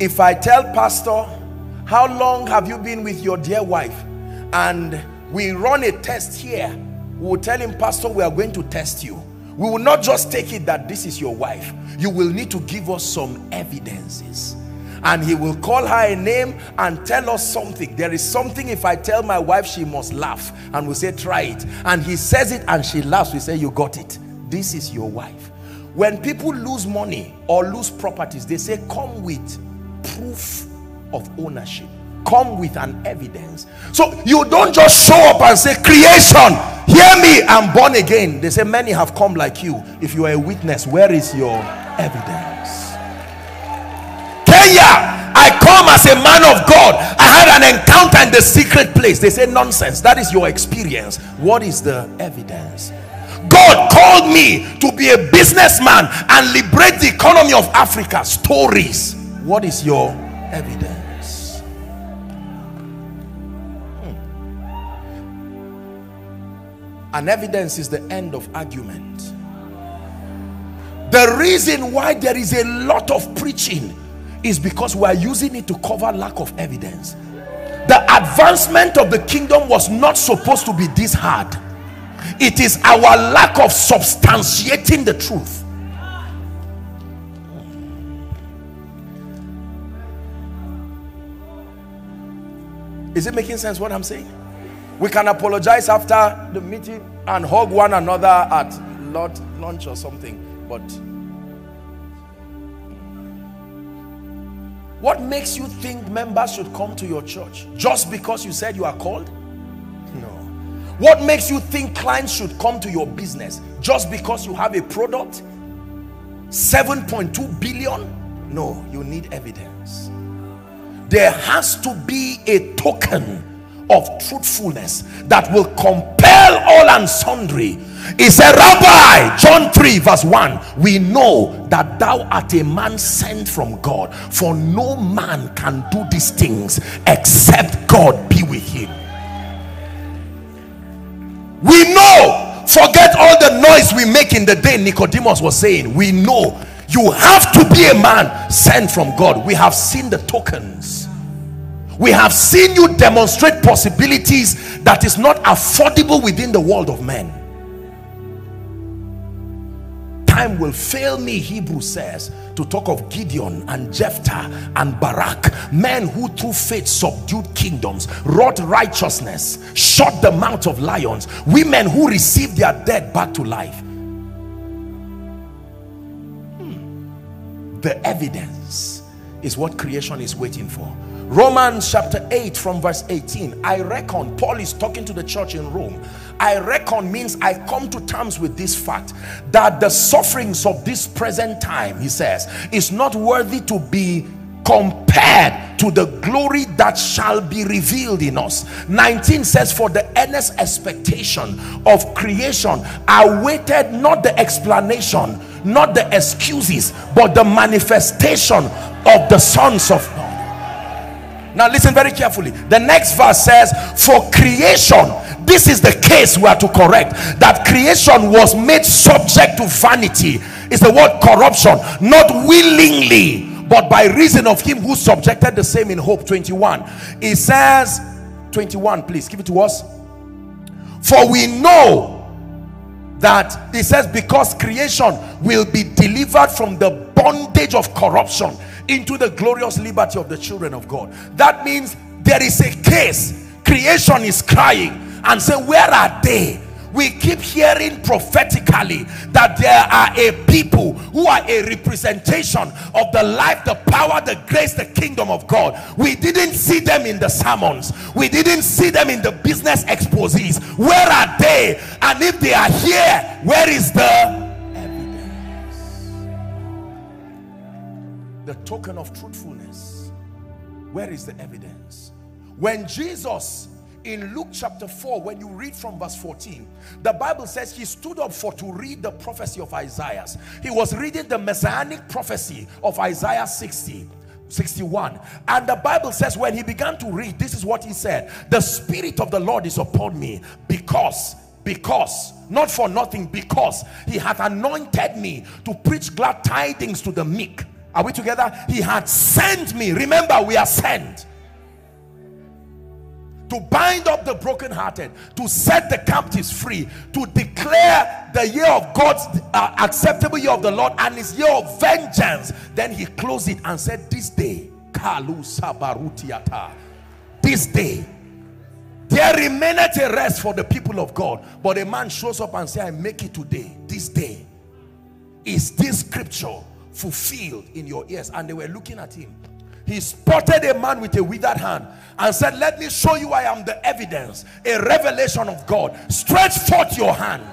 [SPEAKER 2] If I tell pastor how long have you been with your dear wife? And we run a test here we will tell him pastor we are going to test you we will not just take it that this is your wife. You will need to give us some evidences. And he will call her a name and tell us something. There is something if I tell my wife she must laugh. And we say try it. And he says it and she laughs. We say you got it. This is your wife. When people lose money or lose properties they say come with proof of ownership come with an evidence. So you don't just show up and say creation hear me i'm born again. They say many have come like you. If you are a witness where is your evidence? Kenya i come as a man of god. I had an encounter in the secret place. They say nonsense. That is your experience. What is the evidence? God called me to be a businessman and liberate the economy of Africa. Stories. What is your evidence? And evidence is the end of argument. The reason why there is a lot of preaching is because we are using it to cover lack of evidence. The advancement of the kingdom was not supposed to be this hard. It is our lack of substantiating the truth. Is it making sense what i'm saying we can apologize after the meeting and hug one another at lunch or something but what makes you think members should come to your church just because you said you are called? No. What makes you think clients should come to your business just because you have a product? 7.2 billion? No you need evidence. There has to be a token of truthfulness that will compel all and sundry. He said rabbi john 3 verse 1 we know that thou art a man sent from god for no man can do these things except god be with him. We know forget all the noise we make in the day nicodemus was saying we know you have to be a man sent from god. We have seen the tokens we have seen you demonstrate possibilities that is not affordable within the world of men. Time will fail me hebrew says to talk of gideon and jephthah and barak men who through faith subdued kingdoms wrought righteousness shut the mouth of lions women who received their dead back to life. Hmm. the evidence is what creation is waiting for Romans chapter 8 from verse 18 I reckon Paul is talking to the church in Rome. I reckon means I come to terms with this fact that the sufferings of this present time he says is not worthy to be compared to the glory that shall be revealed in us. 19 says for the earnest expectation of creation awaited not the explanation not the excuses but the manifestation of the sons of God now listen very carefully. The next verse says for creation this is the case we are to correct that creation was made subject to vanity. Is the word corruption. Not willingly but by reason of him who subjected the same in hope 21 it says 21 please give it to us. For we know that it says because creation will be delivered from the bondage of corruption into the glorious liberty of the children of God. That means there is a case. Creation is crying and say, where are they? We keep hearing prophetically that there are a people who are a representation of the life, the power, the grace, the kingdom of God. We didn't see them in the sermons. We didn't see them in the business exposés. Where are they? And if they are here, where is the the token of truthfulness. Where is the evidence? When jesus in luke chapter 4 when you read from verse 14 the bible says he stood up for to read the prophecy of isaiah. He was reading the messianic prophecy of isaiah 60 61 and the bible says when he began to read this is what he said the spirit of the lord is upon me because because not for nothing because he hath anointed me to preach glad tidings to the meek are we together? He had sent me. Remember, we are sent to bind up the brokenhearted, to set the captives free, to declare the year of God's uh, acceptable year of the Lord and his year of vengeance. Then he closed it and said, This day, this day, there remaineth a rest for the people of God. But a man shows up and say, I make it today, this day. Is this scripture fulfilled in your ears and they were looking at him. He spotted a man with a withered hand and said let me show you I am the evidence a revelation of God. Stretch forth your hand.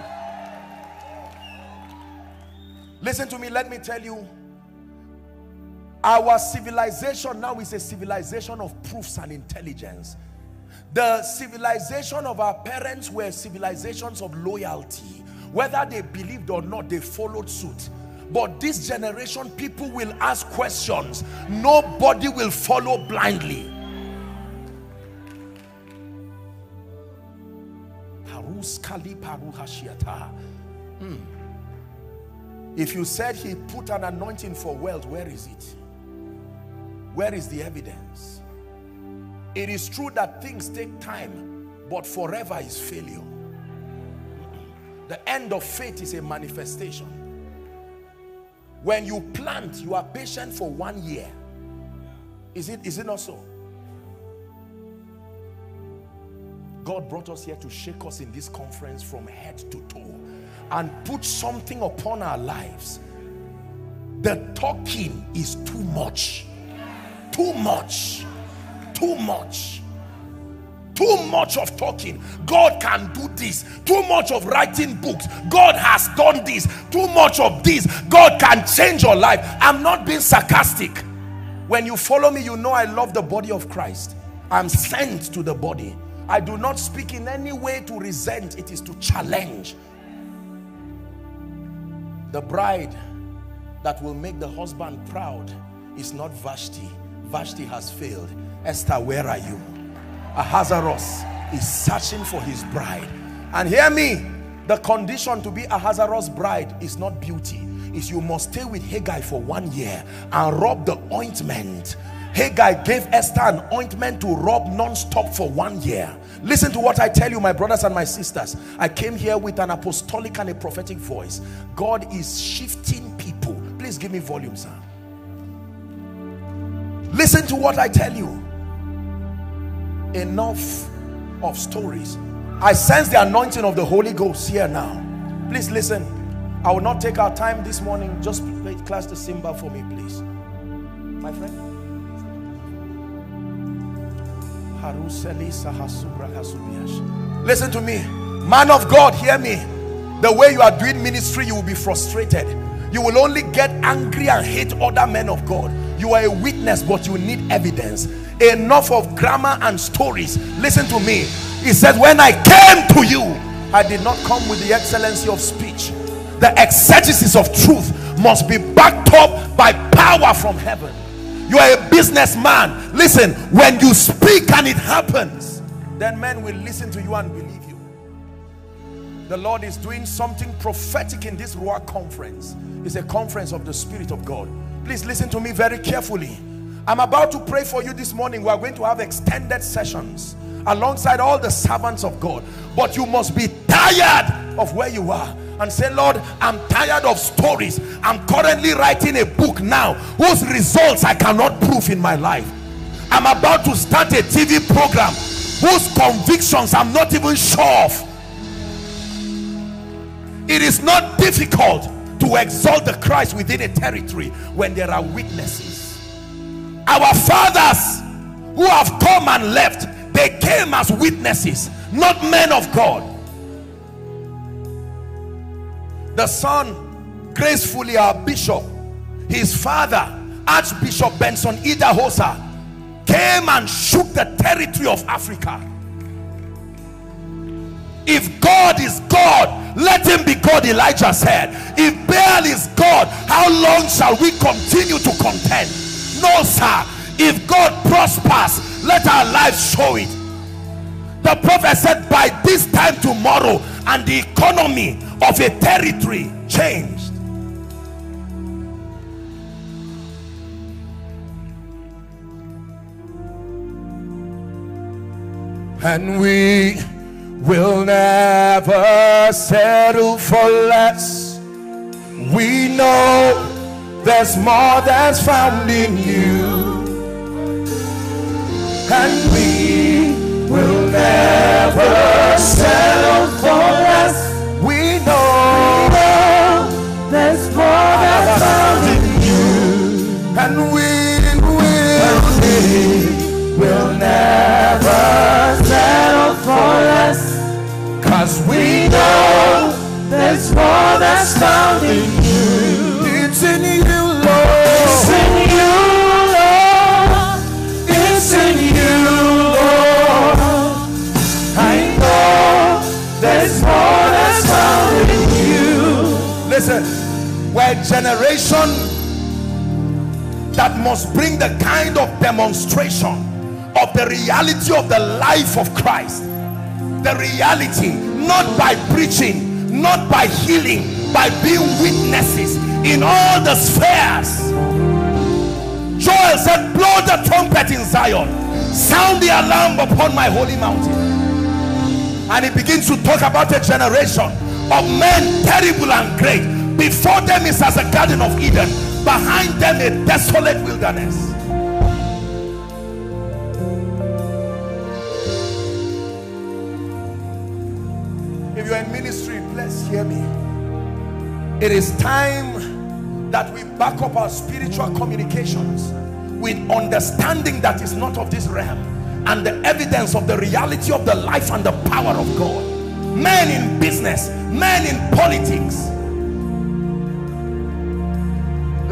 [SPEAKER 2] Listen to me. Let me tell you our civilization now is a civilization of proofs and intelligence. The civilization of our parents were civilizations of loyalty. Whether they believed or not they followed suit but this generation, people will ask questions. Nobody will follow blindly. Hmm. If you said he put an anointing for wealth, where is it? Where is the evidence? it is true that things take time but forever is failure the end of faith is a manifestation when you plant you are patient for one year. Is it is it not so? God brought us here to shake us in this conference from head to toe and put something upon our lives. The talking is too much. Too much. Too much too much of talking. God can do this. Too much of writing books. God has done this. Too much of this. God can change your life. I'm not being sarcastic. When you follow me you know i love the body of christ. I'm sent to the body. I do not speak in any way to resent, it is to challenge. The bride that will make the husband proud is not Vashti. Vashti has failed. Esther, where are you? Ahasuerus is searching for his bride. And hear me, the condition to be Ahasuerus' bride is not beauty. Is you must stay with Hegai for one year and rub the ointment Hegai gave Esther an ointment to rub non-stop for one year. Listen to what I tell you, my brothers and my sisters. I came here with an apostolic and a prophetic voice. God is shifting people. Please give me volume, sir. Listen to what I tell you. Enough of stories. I sense the anointing of the Holy Ghost here now. Please listen. I will not take our time this morning. Just play class the cymbal for me, please. My friend. Listen to me. Man of God, hear me. The way you are doing ministry, you will be frustrated. You will only get angry and hate other men of God. You are a witness, but you need evidence. Enough of grammar and stories. Listen to me. He said, when I came to you, I did not come with the excellency of speech. The exegesis of truth must be backed up by power from heaven you are a businessman listen when you speak and it happens then men will listen to you and believe you the Lord is doing something prophetic in this Ruach conference it's a conference of the Spirit of God please listen to me very carefully I'm about to pray for you this morning. We are going to have extended sessions alongside all the servants of God. But you must be tired of where you are and say lord i'm tired of stories. I'm currently writing a book now whose results i cannot prove in my life. I'm about to start a tv program whose convictions i'm not even sure of. It is not difficult to exalt the christ within a territory when there are witnesses our fathers who have come and left they came as witnesses not men of god. The son gracefully our bishop his father archbishop benson idahosa came and shook the territory of africa. If god is god let him be god elijah said. If baal is god how long shall we continue to contend no sir. If god prospers let our lives show it. The prophet said by this time tomorrow and the economy of a territory changed. And we will never settle for less. We know there's more that's found in you. And we will never settle for less. We know, there's more that's found in you, and we will, we will never settle for less, cause we know there's more that's found in you. Generation that must bring the kind of demonstration of the reality of the life of Christ. The reality not by preaching not by healing by being witnesses in all the spheres. Joel said blow the trumpet in Zion. Sound the alarm upon my holy mountain. And he begins to talk about a generation of men terrible and great before them is as a garden of eden. Behind them a desolate wilderness. If you're in ministry please hear me. It is time that we back up our spiritual communications with understanding that is not of this realm and the evidence of the reality of the life and the power of God. Men in business men in politics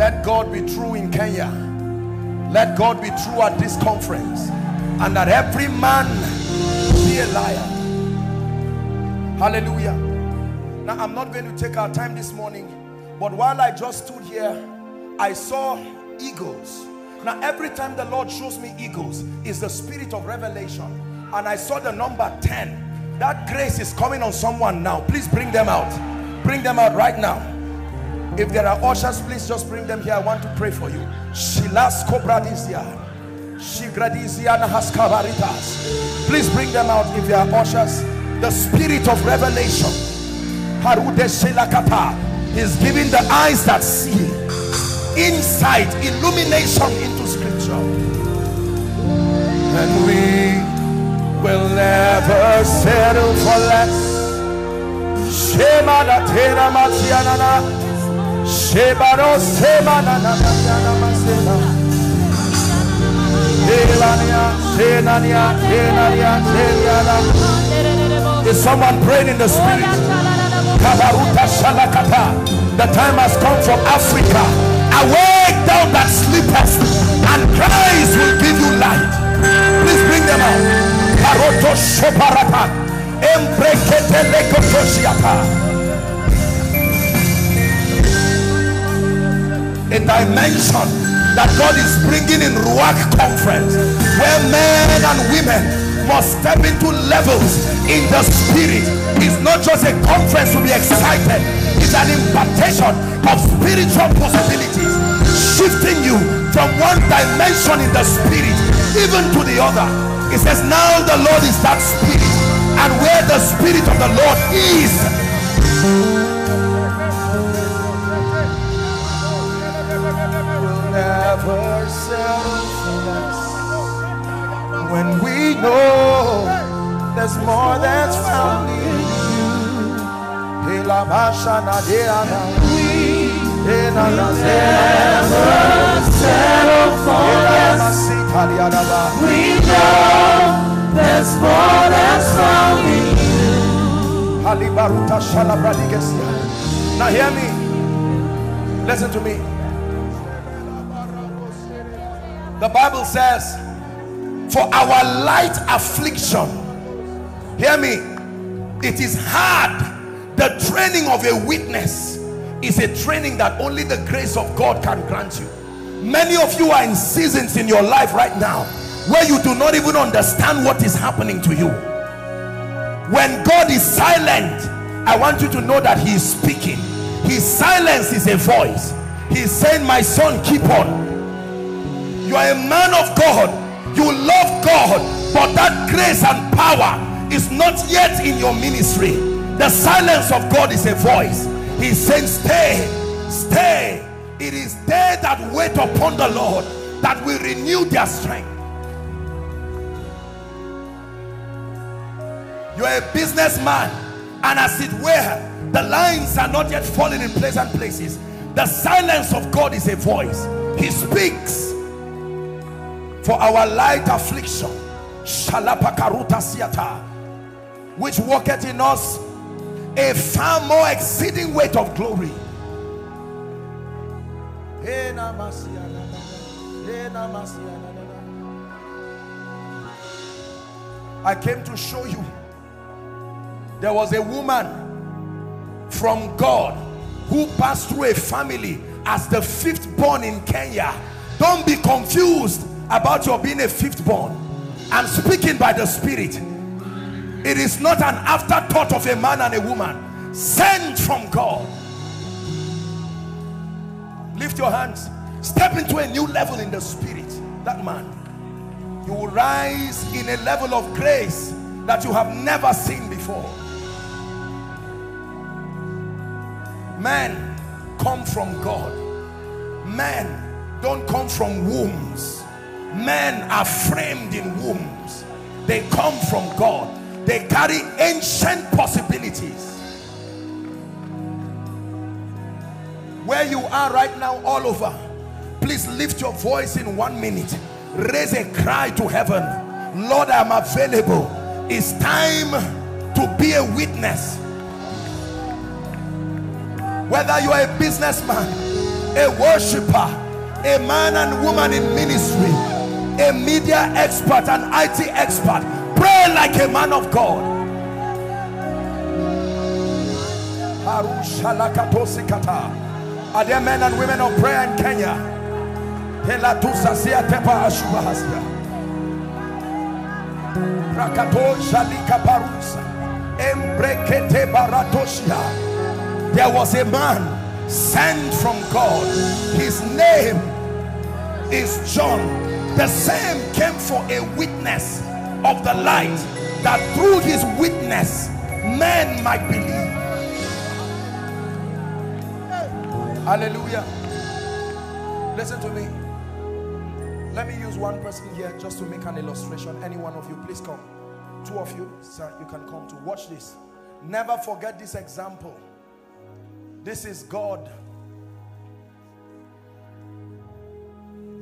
[SPEAKER 2] let God be true in Kenya. Let God be true at this conference. And that every man be a liar. Hallelujah. Now I'm not going to take our time this morning but while I just stood here I saw eagles. Now every time the Lord shows me eagles is the spirit of revelation. And I saw the number 10 that grace is coming on someone now. Please bring them out. Bring them out right now if there are ushers please just bring them here. I want to pray for you. Shilas Kobradisia please bring them out if there are ushers. The spirit of revelation. Is giving the eyes that see. Insight illumination into scripture. And we will never settle for less. Shema Is someone praying in the spirit? The time has come for Africa. Awake thou that sleepest and Christ will give you light please bring them out. Paroto Shoparata Embrekete Lekotoshiata a dimension that God is bringing in Ruach conference where men and women must step into levels in the spirit. It's not just a conference to be excited it's an impartation of spiritual possibilities shifting you from one dimension in the spirit even to the other. It says now the lord is that spirit and where the spirit of the lord is never when we know there's more that's found in you
[SPEAKER 3] never settle for less. We know there's more that's found in you.
[SPEAKER 2] Now hear me. Listen to me. The Bible says, for our light affliction, hear me, it is hard. The training of a witness is a training that only the grace of God can grant you. Many of you are in seasons in your life right now where you do not even understand what is happening to you. When God is silent I want you to know that he is speaking. His silence is a voice. He's saying my son keep on you are a man of God. You love God but that grace and power is not yet in your ministry. The silence of God is a voice. He's saying stay stay. It is they that wait upon the lord that will renew their strength. You're a businessman and as it were the lines are not yet falling in pleasant places. The silence of god is a voice. He speaks for our light affliction. Which worketh in us a far more exceeding weight of glory. I came to show you there was a woman from God who passed through a family as the fifth born in Kenya. Don't be confused about your being a fifth born. I'm speaking by the spirit. It is not an afterthought of a man and a woman. Sent from God. Lift your hands. Step into a new level in the spirit. That man. You will rise in a level of grace that you have never seen before. Men come from God. Men don't come from wombs. Men are framed in wombs. They come from God. They carry ancient possibilities. Where you are right now, all over, please lift your voice in one minute. Raise a cry to heaven. Lord, I'm available. It's time to be a witness. Whether you are a businessman, a worshiper, a man and woman in ministry, a media expert, an IT expert, pray like a man of God. Are there men and women of prayer in Kenya? There was a man sent from God. His name is John. The same came for a witness of the light that through his witness men might believe. Hallelujah. Listen to me. Let me use one person here just to make an illustration. Any one of you, please come. Two of you, sir, you can come to watch this. Never forget this example. This is God.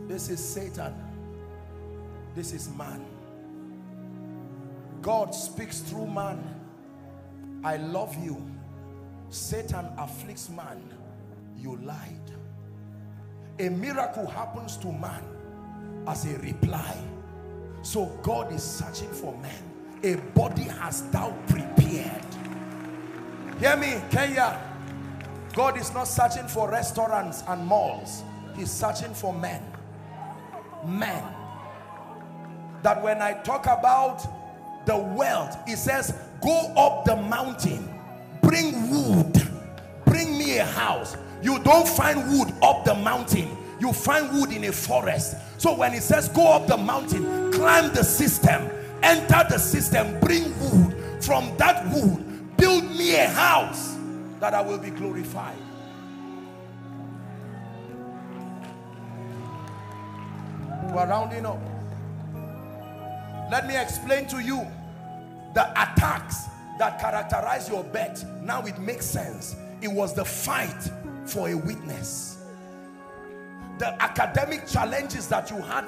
[SPEAKER 2] This is Satan. This is man. God speaks through man. I love you. Satan afflicts man. You lied. A miracle happens to man as a reply. So God is searching for men. A body has thou prepared. Hear me Kenya. God is not searching for restaurants and malls. He's searching for men. Men that when I talk about the wealth he says go up the mountain bring wood bring me a house. You don't find wood up the mountain you find wood in a forest. So when it says go up the mountain climb the system enter the system bring wood from that wood build me a house that I will be glorified. We're rounding up let me explain to you the attacks that characterize your bet. Now it makes sense. It was the fight for a witness. The academic challenges that you had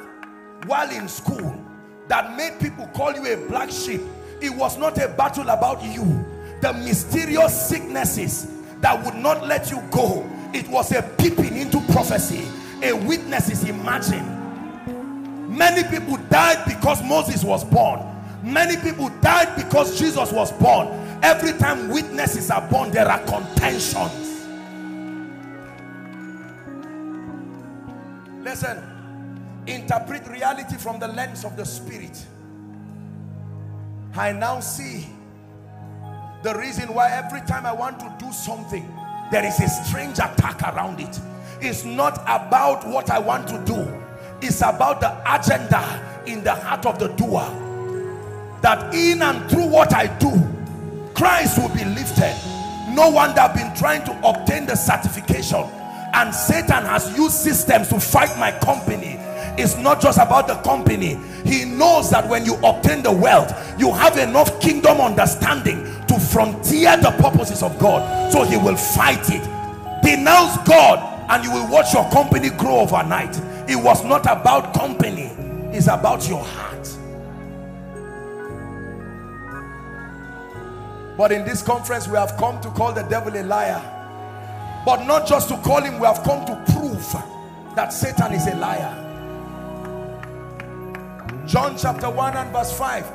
[SPEAKER 2] while in school that made people call you a black sheep it was not a battle about you. The mysterious sicknesses that would not let you go it was a peeping into prophecy. A witness is imagined many people died because Moses was born. Many people died because Jesus was born. Every time witnesses are born there are contentions. Listen interpret reality from the lens of the spirit. I now see the reason why every time I want to do something there is a strange attack around it. It's not about what I want to do it's about the agenda in the heart of the doer. That in and through what I do Christ will be lifted. No wonder I've been trying to obtain the certification. And Satan has used systems to fight my company. It's not just about the company. He knows that when you obtain the wealth you have enough kingdom understanding to frontier the purposes of God. So he will fight it. Denounce God and you will watch your company grow overnight. It was not about company. It's about your heart. But in this conference we have come to call the devil a liar. But not just to call him we have come to prove that Satan is a liar. John chapter 1 and verse 5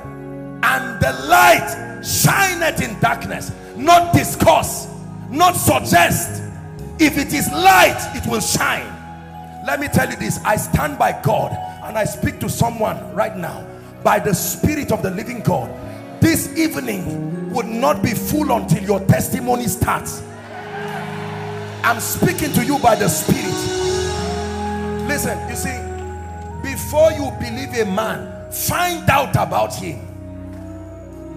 [SPEAKER 2] and the light shineth in darkness. Not discuss not suggest if it is light it will shine. Let me tell you this. I stand by God and I speak to someone right now by the spirit of the living God. This evening would not be full until your testimony starts. I'm speaking to you by the spirit. Listen you see before you believe a man find out about him.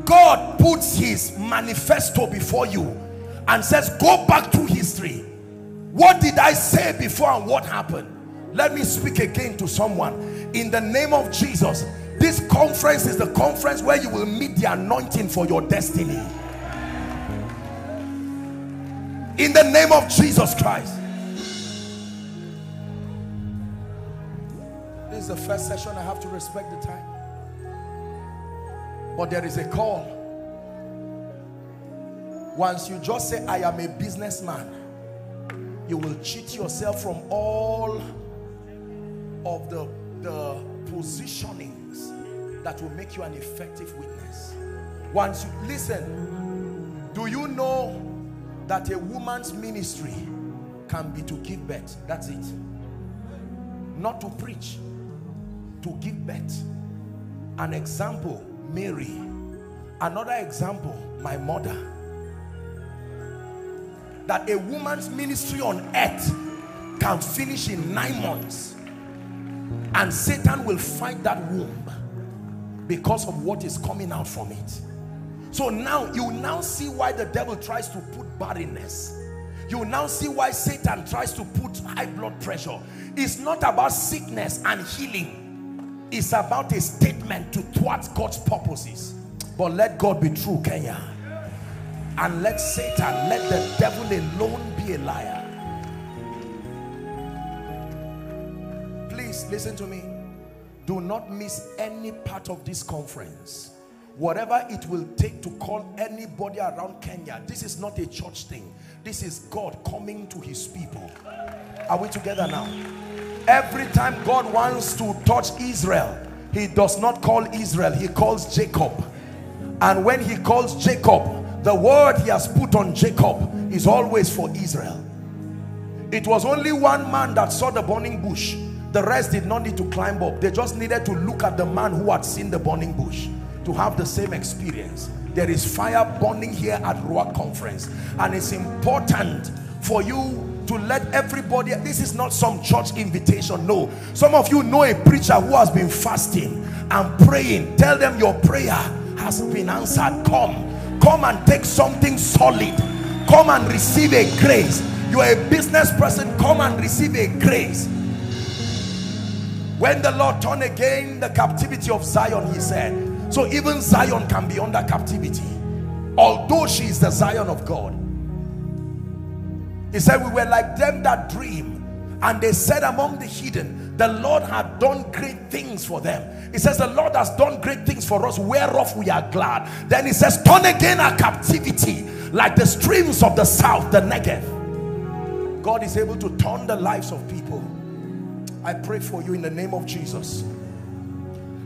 [SPEAKER 2] God puts his manifesto before you and says go back to history what did I say before and what happened? Let me speak again to someone. In the name of Jesus this conference is the conference where you will meet the anointing for your destiny. In the name of Jesus Christ. This is the first session. I have to respect the time. But there is a call. Once you just say I am a businessman you will cheat yourself from all of the, the positionings that will make you an effective witness. Once you listen do you know that a woman's ministry can be to give birth? That's it. Not to preach to give birth. An example Mary. Another example my mother that a woman's ministry on earth can finish in nine months. And Satan will fight that womb because of what is coming out from it. So now you now see why the devil tries to put barrenness. You now see why Satan tries to put high blood pressure. It's not about sickness and healing. It's about a statement to thwart God's purposes. But let God be true Kenya and let Satan let the devil alone be a liar. Please listen to me. Do not miss any part of this conference. Whatever it will take to call anybody around Kenya this is not a church thing. This is God coming to his people. Are we together now? Every time God wants to touch Israel he does not call Israel he calls Jacob. And when he calls Jacob the word he has put on Jacob is always for Israel. It was only one man that saw the burning bush. The rest did not need to climb up. They just needed to look at the man who had seen the burning bush to have the same experience. There is fire burning here at Ruach conference and it's important for you to let everybody this is not some church invitation no. Some of you know a preacher who has been fasting and praying. Tell them your prayer has been answered. Come come and take something solid. Come and receive a grace. You are a business person. Come and receive a grace. When the Lord turned again the captivity of Zion he said so even Zion can be under captivity although she is the Zion of God. He said we were like them that dream and they said among the hidden the Lord had done great things for them. He says the Lord has done great things for us whereof we are glad. Then he says turn again our captivity like the streams of the south the Negev. God is able to turn the lives of people. I pray for you in the name of Jesus.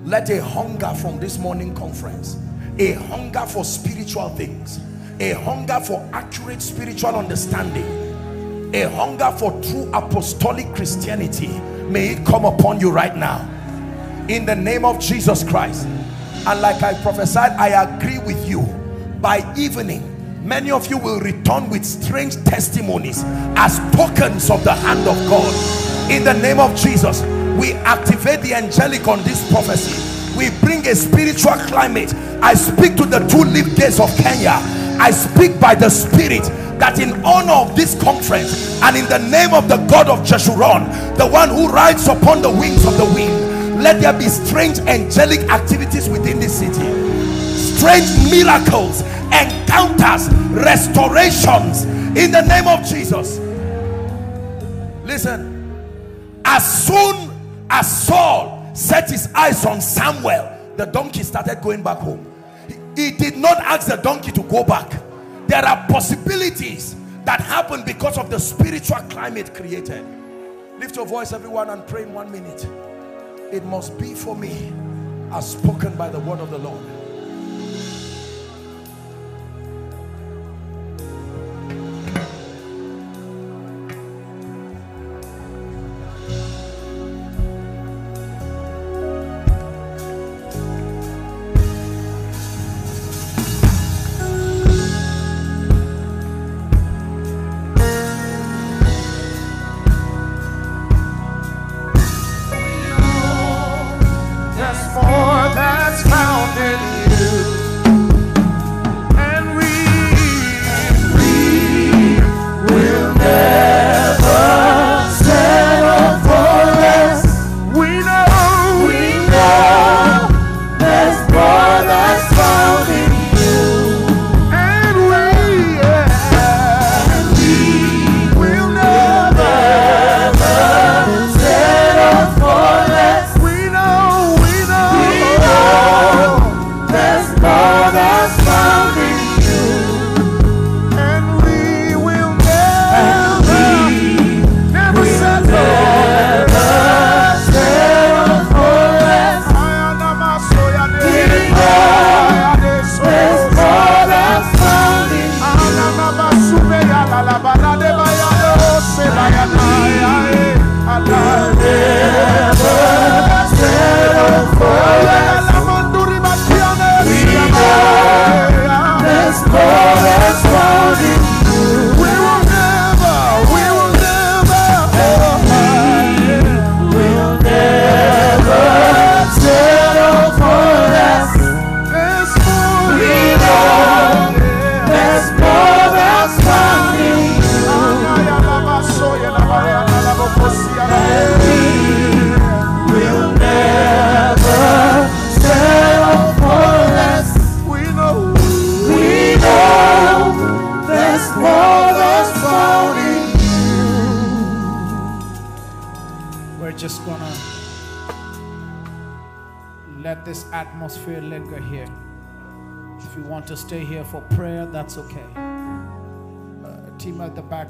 [SPEAKER 2] Let a hunger from this morning conference a hunger for spiritual things a hunger for accurate spiritual understanding a hunger for true apostolic Christianity may it come upon you right now. In the name of Jesus Christ. And like I prophesied I agree with you. By evening many of you will return with strange testimonies as tokens of the hand of God. In the name of Jesus we activate the angelic on this prophecy. We bring a spiritual climate. I speak to the two leaf gates of Kenya. I speak by the spirit that in honor of this conference and in the name of the God of Jeshurun, the one who rides upon the wings of the wind, let there be strange angelic activities within the city. Strange miracles, encounters, restorations in the name of Jesus. Listen, as soon as Saul set his eyes on Samuel, the donkey started going back home. He, he did not ask the donkey to go back there are possibilities that happen because of the spiritual climate created. Lift your voice everyone and pray in one minute. It must be for me as spoken by the word of the Lord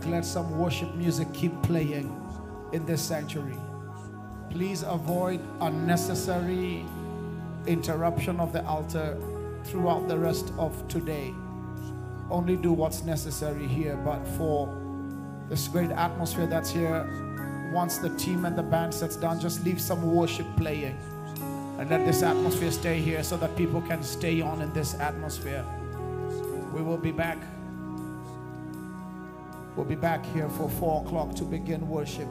[SPEAKER 4] let some worship music keep playing in this sanctuary. Please avoid unnecessary interruption of the altar throughout the rest of today. Only do what's necessary here, but for this great atmosphere that's here, once the team and the band sets down, just leave some worship playing and let this atmosphere stay here so that people can stay on in this atmosphere. We will be back. We'll be back here for four o'clock to begin worship.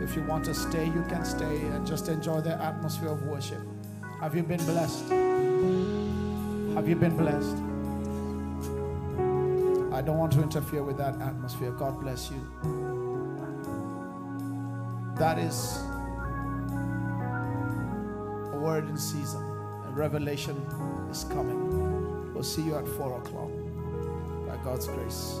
[SPEAKER 4] If you want to stay, you can stay and just enjoy the atmosphere of worship. Have you been blessed? Have you been blessed? I don't want to interfere with that atmosphere. God bless you. That is a word in season, and revelation is coming. We'll see you at four o'clock by God's grace.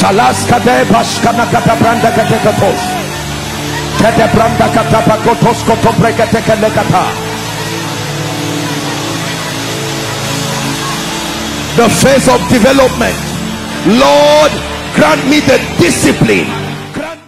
[SPEAKER 2] Salas kade bashkana kata branda kate katos. Kete branda kata pakotos koto brekete kele kata. The phase of development. Lord, grant me the discipline